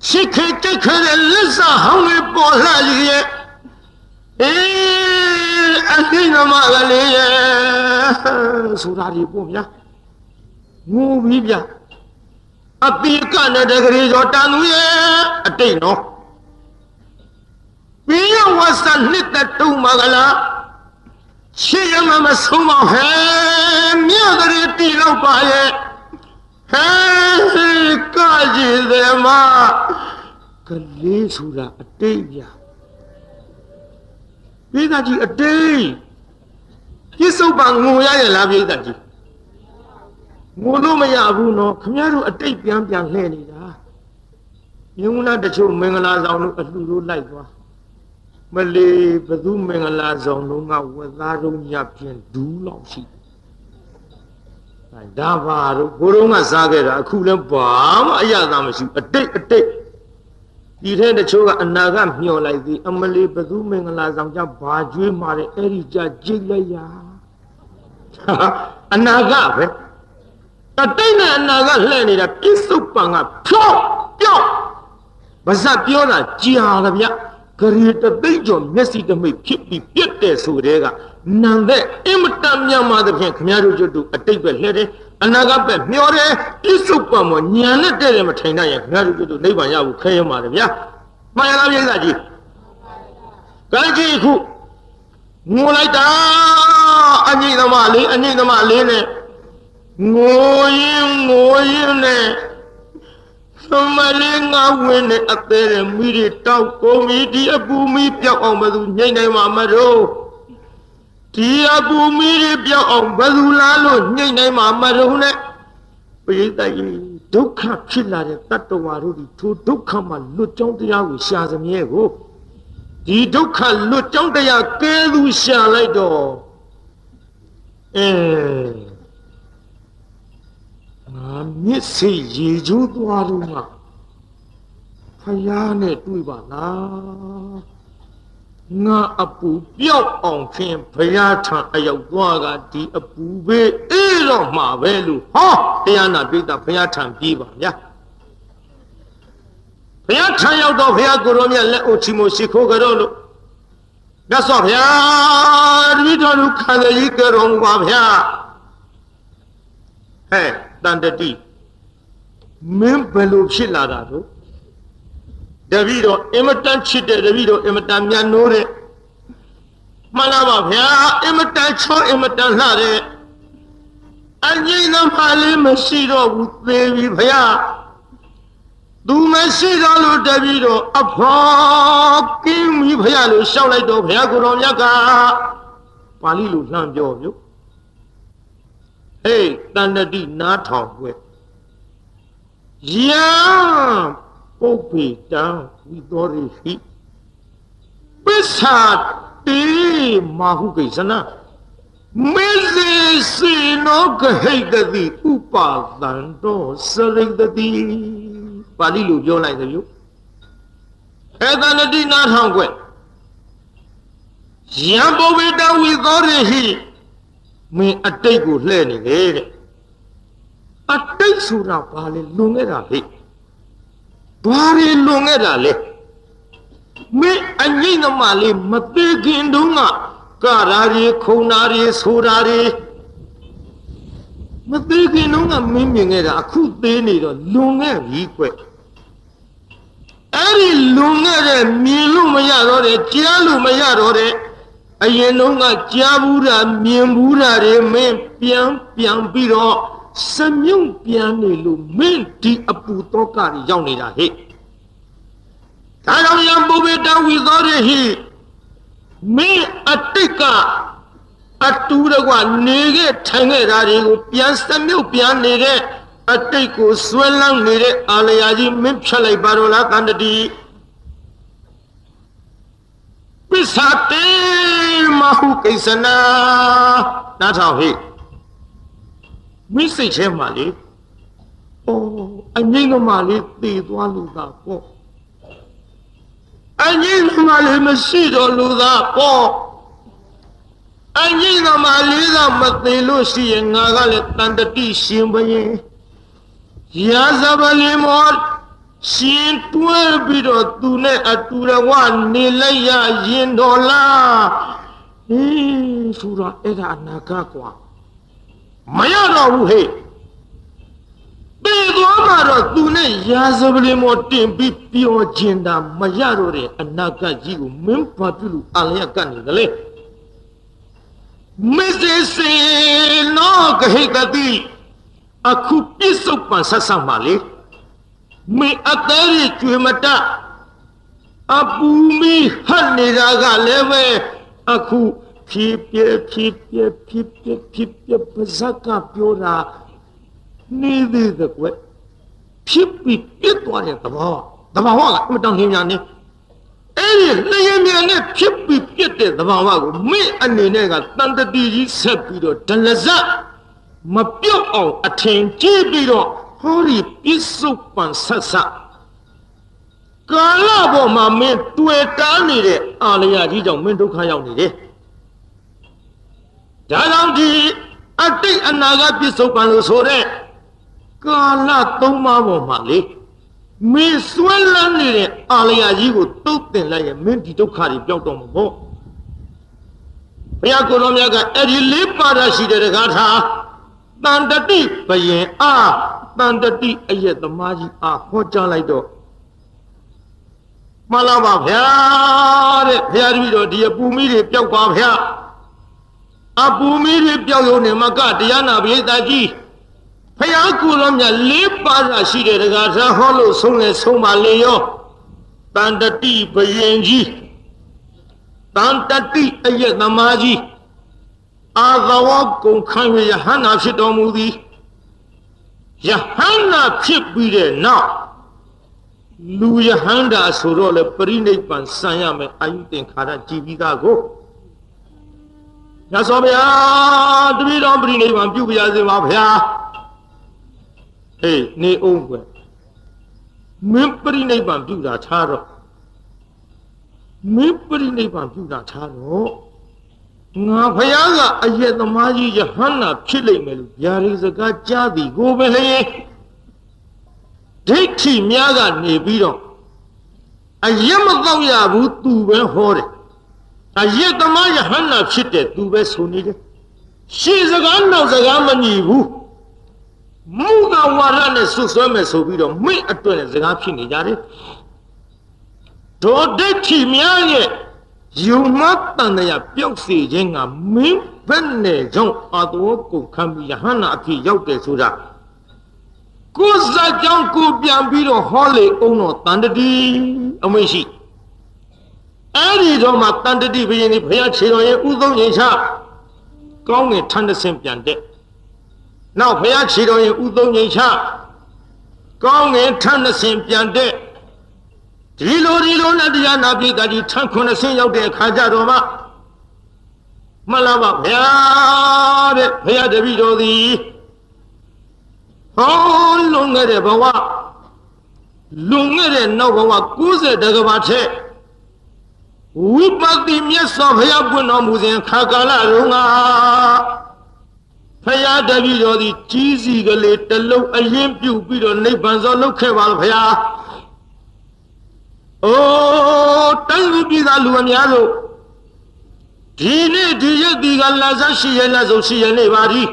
S1: ရှိခဲကြိတ်ခဲတဲ့လက်စာဟောင်းတွေပေါ်လာကြီးရဲ့အေးအတိတ်နမကလေးရဲ့ဆိုတာဒီပေါ့ဗျာငိုပြီးဗျာ အပိကနဲ့တကလေးကျော်တန်သူရဲ့အတိတ်နော်ပြင်းရဝဆန်နှစ်တတုံမကလားရှေ့ရမမဆုံးပါဟဲ့မြတ်ကလေးတီလောက်ပါရဲ့ဟဲ့ကကြည်တယ်မကလေးဆိုတာအတိတ်ဗျာပိဿကြီးအတိတ်ပြစ္ဆုတ်ပံငိုရရလားပိဿကြီး ငိုလို့မရဘူးနော်ခမရတို့အတိတ်ပြန်ပြန်လှည့်နေတာမြုံနာတချို့မင်္ဂလာဆောင်တို့အလှူတို့လိုက်သွားမလေးဘသူမင်္ဂလာဆောင်တို့ကဝက်သားတို့ညဖြင့်ဒူးလောက်ရှိဒါပါတို့ဘိုးတော်ကစားခဲ့တာအခုလည်းဘာမှအရသာမရှိအတိတ်အတိတ်ဒီထဲတချို့ကအနာကမျောလိုက်သည်အမလေးဘသူမင်္ဂလာဆောင်ကြဘာကျွေးမာတယ်အဲ့ဒီကြကြိတ်လိုက်ရအနာကပဲအ တိတ်နဲ့အနာကလှည့်နေတာပြစ္ဆုတ်ပံကဖြောက်ပြောက်ဗဇက်ပြောတာကြာတယ်ဗျဂရီတသိမ့်ကျော်မျက်စိတမိတ်ဖြစ်ပြီးပြက်တယ်ဆိုတဲ့ကနံတဲ့အင်မတန်မြတ်မာသဖြင့်ခမရတို့ကျွတ်တို့အတိတ်ပဲလှည့်တယ်အနာကပဲမျောတယ်ပြစ္ဆုတ်ပံမညံနဲ့တဲ့တယ်မထိုင်နိုင်ရင်ခမရတို့ကျွတ်တို့နိဗ္ဗာန်ရဖို့ခဲရမှာတယ်ဗျာမှန်ရလားပြိဿကြီးကဲကြည့်ခုငိုလိုက်တာအငိမ့်သမားလေးအငိမ့်သမားလေးနဲ့ ငိုရင်ငိုရင်နဲ့သမလေးငါဝင်နဲ့အသေးရမိတွေတောက်ကုန်ပြီဒီအပူမီပြောက်အောင်ဘယ်သူညှိနိုင်မှာမတော့ဒီအပူမီတွေပြောက်အောင်ဘယ်သူလားလို့ညှိနိုင်မှာမတော့နဲ့ပိဋကကြီးဒုက္ခဖြစ်လာတဲ့တတ္တဝါတို့ဒီထိုဒုက္ခမှာလွတ်ကြောင်းတရားကိုရှာစမြဲကိုဒီဒုက္ခလွတ်ကြောင်းတရားကဲသူရှာလိုက်တော့အဲငါ မြစ်စေရေကျိုးသွားတော့မှဖယားနဲ့တွေ့ပါလားငါအပူပြောက်အောင်ဖြင့်ဘုရားထံအရောက်သွားကဒီအပူပဲအေးတော့မှာပဲလို့ဟောတရားနာပိဋကဘုရားထံပြေးပါဗျာဘုရားထံရောက်တော့ဘုရားကိုရောမြတ်လက်အိုချီမိုရှိခိုးကြတော့လို့မြတ်စွာဘုရားတပည့်တော်တို့ခံရည်ကြတော်မူပါဗျာဟဲ့ တန်တတိမင်းဘယ်လိုဖြစ်လာတာတို့တပည့်တော်အင်မတန်ချစ်တဲ့တပည့်တော်အင်မတန်မြတ်နိုးတဲ့မှန်လားပါဗျာအင်မတန်ချောအင်မတန်လှတဲ့အငိမ့်သမားလေးမရှိတော့ဘူးသေပြီဗျာသူမရှိတော့လို့တပည့်တော်အဖေါ်ကင်းပြီဗျာလို့ရှောက်လိုက်တော့ဗျာကိုတော်မြတ်ကပါဠိလိုလှမ်းပြောပြု အေးတန်တတိနားထောင်ွယ်ယံပုပ္ပေတံဝိသောရိဟိပစ္စာတေမဟုကိစ္စနာမေဇေစေနောကဟိတတိဥပါသံတောစရိတတိပါဠိလိုပြောလိုက်တယ်လို့အဲတန်တတိနားထောင်ွယ်ယံပုပ္ပေတံဝိသောရိဟိ မင်းအတိတ်ကိုလှဲ့နေလေတဲ့အတိတ်ဆိုတာဘာလဲလွန်ခဲ့တာဟဲ့ဘာတွေလွန်ခဲ့တာလဲမင်းအငိမ့်သမားလေးမသေးခင်တုန်းကကရာတွေခုံနာတွေဆိုတာတွေမသေးခင်တုန်းကမင်းမြင်ခဲ့တာအခုသေးနေတော့လွန်ခဲ့ပြီကွအဲ့ဒီလွန်ခဲ့တဲ့မြင်လို့မရတော့တဲ့ကြားလို့မရတော့တဲ့ အရင်တုန်းကကြားဘူးတာမြင်ဘူးတာတွေမင်းပြန်ပြန်ပြီးတော့စမြုံပြန်နေလို့မင်းဒီအပူတော့ကတွေရောက်နေတာဟဲ့ဒါကြောင့်ယံပုဗ္ဗေတဝိသောရဟိမင်းအတိတ်ကအတူတကွနေခဲ့ထိုင်ခဲ့တာတွေကိုပြန်စမြုပ်ပြန်နေတဲ့အတိတ်ကိုဆွဲလန်းနေတဲ့အာလယာကြီးမင်းဖြတ်လိုက်ပါတော့လားတန်တတိပစ္စာတေမ ဟုကိစ္စနာနားထောင်ဟိမိစိတ်ထဲမှာလေအိုးအငိမ့်သမားလေးတည်သွားလို့သာပေါ့အငိမ့်သမားလေးမရှိတော့လို့သာပေါ့အငိမ့်သမားလေးသာမသေးလို့ရှိရင်ငါကလည်းတန်တတိရှင်ဘရင်ရာဇဗလီမောရှင်တွဲပြီးတော့သူနဲ့အတူတဝနေလိုက်ရရင်တော်လား ဟေးဆိုတာအဲ့ဒါအနာဂတ်ကွာမရတော့ဘူးဟဲ့ပေသွားမှာတော့သူနဲ့ရာဇပလင်မောတင်ပြီးပြောခြင်းတာမရတော့တဲ့အနာဂတ်ကြီးကိုမင်းဘာပြုလို့အလျက်ကတ်နေတယ်လေမစ္စစေနောကဟိတတိအခုပြစ္ဆုတ်ပန်ဆက်ဆက်ပါလေမင်းအသေးရကျွေမတအပူမီဟတ်နေတာကလည်းပဲ အခုဖြည်းပြဲဖြည်းပြဲဖြည်းပြဲဖြည်းပြဲပါဇက်ကပြောတာနေသေးတဲ့ကွဖြစ်ပြီးပြစ်သွားတဲ့သဘောသဘာဝကအမတန်လင်းများနေအဲ့ဒီလျင်မြန်နဲ့ဖြစ်ပြီးပြစ်တဲ့သဘာဝကိုမင်းအနေနဲ့ကတန်တတိကြီးဆက်ပြီးတော့ဒလဇတ်မပြုတ်အောင်အထင်ကြီးပြီးတော့ဟောဒီပြစ္ဆုတ်ပန်ဆက်ဆက် ကာလပေါ်မှာမင်းတွေ့တားနေတဲ့အာလယာကြီးကြောင့်မင်းဒုက္ခရောက်နေတယ်ဒါကြောင့်ဒီအတိတ်အနာဂတ်ပြစ္ဆုတ်ပန်လို့ဆိုတဲ့ကာလသုံးပါးပေါ်မှာလေမင်းစွဲလန်းနေတဲ့အာလယာကြီးကိုတုတ်တင်လိုက်ရင်မင်းဒီဒုက္ခတွေပျောက်တော့မှာပေါ့ဘုရားကိုယ်တော်မြတ်ကအဲ့ဒီလေးပါးရှိတဲ့တကားထားတန်တတိဘယင်အားတန်တတိအယက်သမားကြီးအားဟောကြားလိုက်တော့ မှန်လားပါဗျာတဲ့ဘုရားတပည့်တော်ဒီအပူမီးတွေပျောက်ပါဗျာအပူမီးတွေပျောက်ရုံနဲ့မကတရားနာပရိသတ်ကြီးဖယားကိုယ်တော်မြတ်လေးပါးရှိတဲ့တကားသာဟောလို့ဆုံးလဲဆုံးပါလေရောတန်တတိဘယင်ကြီးတန်တတိအယက်သမားကြီးအာသဝကုံခံရယဟန္တာဖြစ်တော်မူသည်ယဟန္တာဖြစ်ပြီးတဲ့နောက် လူယဟန္တာဆိုတော့လေပရိနိဗ္ဗာန်ဆံရမယ်အာယုသင်္ခါရကြည်ပြီးသားကိုညသောဗျာတပည့်တော်ပရိနိဗ္ဗာန်ပြုပြရစေပါဗျာဟေးနေအောင်ကွယ်မင်းပရိနိဗ္ဗာန်ပြုတာထားတော့မင်းပရိနိဗ္ဗာန်ပြုတာထားတော့ငါဖယားကအယက်သမားကြီးယဟန္တာဖြစ်လိမ့်မယ်လို့ဗျာဒီစကားကြားသည်ကိုပဲလေ ဒိဋ္ဌိများကနေပြီးတော့အယက်မတော့ရဘူးသူပဲဟောတယ်အယက်သမားယဟန္တာဖြစ်တယ်သူပဲဆိုနေတယ်ရှေ့စကားနောက်စကားမညီဘူးမုကဝါရနဲ့ဆွဆွဲမယ်ဆိုပြီးတော့မိအတွက်နဲ့စကားဖြစ်နေကြတယ်ဒေါ်ဒိဋ္ဌိများရဲ့ယုံမတန်တရားပျောက်စေခြင်းကမင်းဘက်နဲ့ကြောင့်အတော်ကုန်ခံပြီးယဟန္တာအဖြစ်ရောက်တယ်ဆိုတာ ကိုယ်စားကြောင့်ကိုပြန်ပြီးတော့ဟောလေအောင်တော့တန်တတိအမိရှိအဲ့ဒီတော့မှတန်တတိဘုရင်ကြီးဘုရားခြေတော်ရဲ့ဥသုံးရင်ချကောင်းငင်ထန်းတဆင်ပြန်တဲ့နောက်ဘုရားခြေတော်ရင်ဥသုံးငိမ်ချကောင်းငင်ထနှစင်ပြန်တဲ့ဒီလိုဒီလိုနဲ့တရားနာပိတ္တိထခုနှစ်ဆင်းရောက်တဲ့အခါကျတော့မှမလားပါဗျာတဲ့ဘုရားတပည့်တော်သည် ဟောလွန်ခဲ့တဲ့ဘဝလွန်ခဲ့တဲ့နောက်ဘဝ90တကဘာထက်ဝိပဿနာမြတ်စွာဘုရားပွင့်တော်မူစဉ်ခါကာလတုန်းကဖရာတပည့်တော်သည်ကြီးစီကလေးတလုံးအရင်ပြုတ်ပြီးတော့နိဗ္ဗာန်သောလောက်ခဲ့ပါလို့ဖရာအိုးတိုင်းပြည်သားလူအများတို့ဒီနေ့ဒီရက်ဒီကလာစားရှိရလာဆုံးရှိရနေပါသည်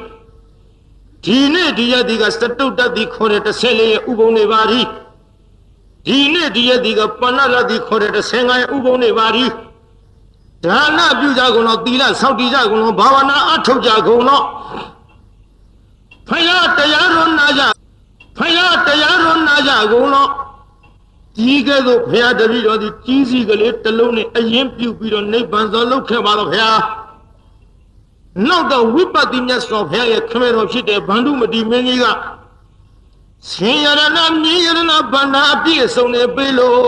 S1: ဒီနေ့ဒီရက်ဒီကစတုတ္တတိခေါ်တဲ့14ရဲ့ဥပုံနေပါသည်ဒီနေ့ဒီရက်ဒီကပဏ္ဏရတိခေါ်တဲ့15ရဲ့ဥပုံနေပါသည်ဒါနပြုကြကုန်တော့သီလစောင့်တည်ကြကုန်တော့ဘာဝနာအထုတ်ကြကုန်တော့ဖယားတရားတော်နာကြဖယားတရားတော်နာကြကုန်တော့ကြီးကဲ့သို့ဘုရားတပည့်တော်ဒီကြီးစီကလေးတစ်လုံးနဲ့အရင်ပြုတ်ပြီးတော့နိဗ္ဗာန်သောလောက်ခဲ့ပါတော့ဘုရား နောက်တော့ဝိပဿနာမြတ်စွာဘုရားရဲ့ခမဲတော်ဖြစ်တဲ့ဗန္ဓုမတိမင်းကြီးကဆင်ရဏမြင်းရဏဗန္နာအပြည့်အစုံနဲ့ပြေးလို့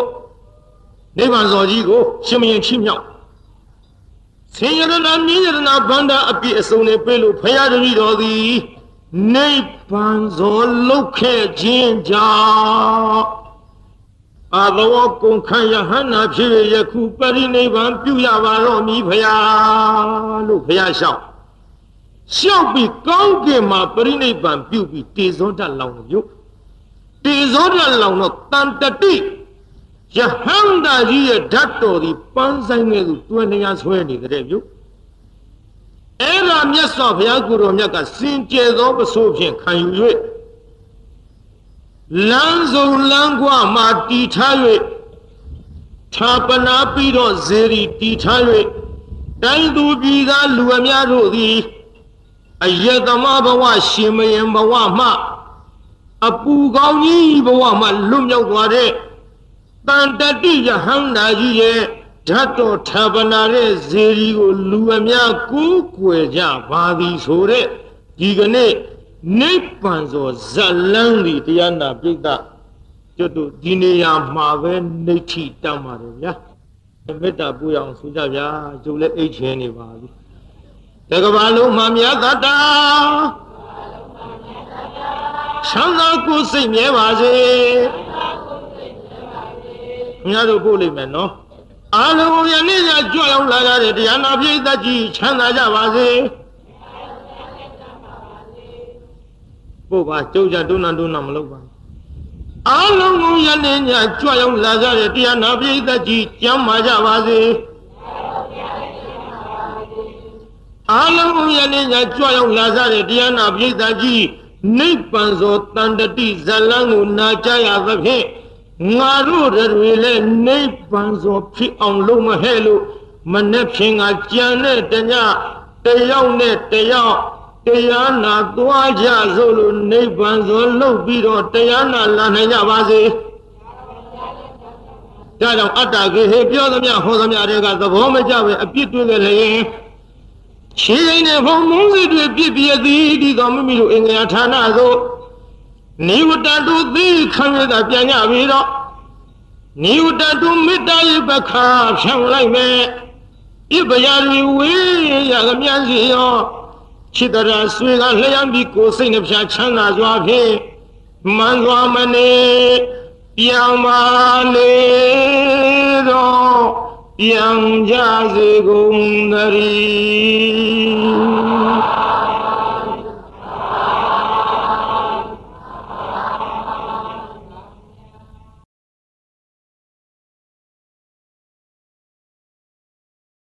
S1: နိဗ္ဗာန်ဇော်ကြီးကိုရှင်မရင်ချီးမြှောက်ဆင်ရဏမြင်းရဏဗန္နာအပြည့်အစုံနဲ့ပြေးလို့ဘုရားတပည့်တော်သည်နိဗ္ဗာန်ဇော်လောက်ခဲ့ခြင်းကြောင့်အာသဝကုံခံယဟန္နာဖြစ်ရယခုပရိနိဗ္ဗာန်ပြုရပါတော့မည်ဖရာလို့ဖရာလျှောက် လျှောက်ပြီးကောင်းကင်မှာပရိနိဗ္ဗာန်ပြုပြီးတေဇောဓာတ်လောင်လို့တေဇောဓာတ်လောင်တော့တန်တတိယဟန္တာကြီးရဲ့ဓာတ်တော်ဒီပန်းဆိုင်ငယ်သူတွယ်နေရဆွဲနေတဲ့မြို့အဲ့ဒါမြတ်စွာဘုရားကိုယ်တော်မြတ်ကစင်ကြယ်သောပစိုးဖြင့်ခံယူ၍လမ်းစုံလမ်းကွမှာတီထား၍ထာပနာပြီးတော့ဇေရီတီထား၍တိုင်းသူပြည်သားလူအများတို့သည် အယတမဘဝရှင်မယံဘဝမှအပူကောင်းကြီးဘဝမှလွတ်မြောက်သွားတဲ့တန်တတိယဟန္တာကြီးရဲ့ဓာတ်တော်ထာပနာတဲ့ဇေရီကိုလူအများကိုးကွယ်ကြပါသည်ဆိုတဲ့ဒီကနေ့နိဗ္ဗာန်ဆိုဇလန်းဒီတရားနာပိဋကကျွတ်တို့ဒီနေရာမှာပဲနေထိတတ်ပါတယ်ဗျာမေတ္တာပူရအောင်ဆိုကြဗျာကျုပ်လည်းအိတ်ချင်နေပါပြီ တကဘာလုံးမှာမြတ်တတာချမ်းသာကိုယ်စိတ်မြဲပါစေမြတ်တို့ပို့လိမ့်မယ်နော်အာလုံးယနေ့ကကြွရောက်လာကြတဲ့တရားနာပိဋကကြီးချမ်းသာကြပါစေပို့ပါကြုံကြတွန်းနာတွန်းနာမလုပ်ပါအားလုံးကိုယနေ့ညကြွရောက်လာကြတဲ့တရားနာပိဋကကြီးကျမ်းမာကြပါစေ အားလုံးကိုယနေ့ညကြွရောက်လာကြတဲ့တရားနာပိဋကကြီးနိဗ္ဗာန်သောတန်တတိဇလန်းကိုနာကြရသဖြင့်ငါတို့တွေလည်းနိဗ္ဗာန်သောဖြစ်အောင်လုပ်မဟဲ့လို့မနေ့ဖြင်ကကြံတဲ့တညတယောက်နဲ့တယောက်တရားနာသွားကြစို့လို့နိဗ္ဗာန်ဆိုလှုပ်ပြီးတော့တရားနာလာနိုင်ကြပါစေဒါကြောင့်အတ္တကေဟေပြောသမျှဟောသမျှတွေကသဘောမကျပဲအပြစ်တွေ့ကြလေ ခြေရင်နဲ့ဘုံမုန်းစိတွေပြစ်ပြသည်ဒီတော်မိမိတို့အင်္ဂါဌာနသို့နိဝတ္တတုသိခံရတာပြန်ကြပြီတော့နိဝတ္တတုမေတ္တာယပခါဖြံလိုက်မယ်ဣပယာရီဝေးရကမြန်စီရောချစ်တရာဆွေကလျံပြီးကိုယ်စိတ်နှပြချမ်းသာစွာဖြင့်မှန်စွာမနေပြောင်းပါလေတော့ ပြန်ကြစေကုန်သတည်း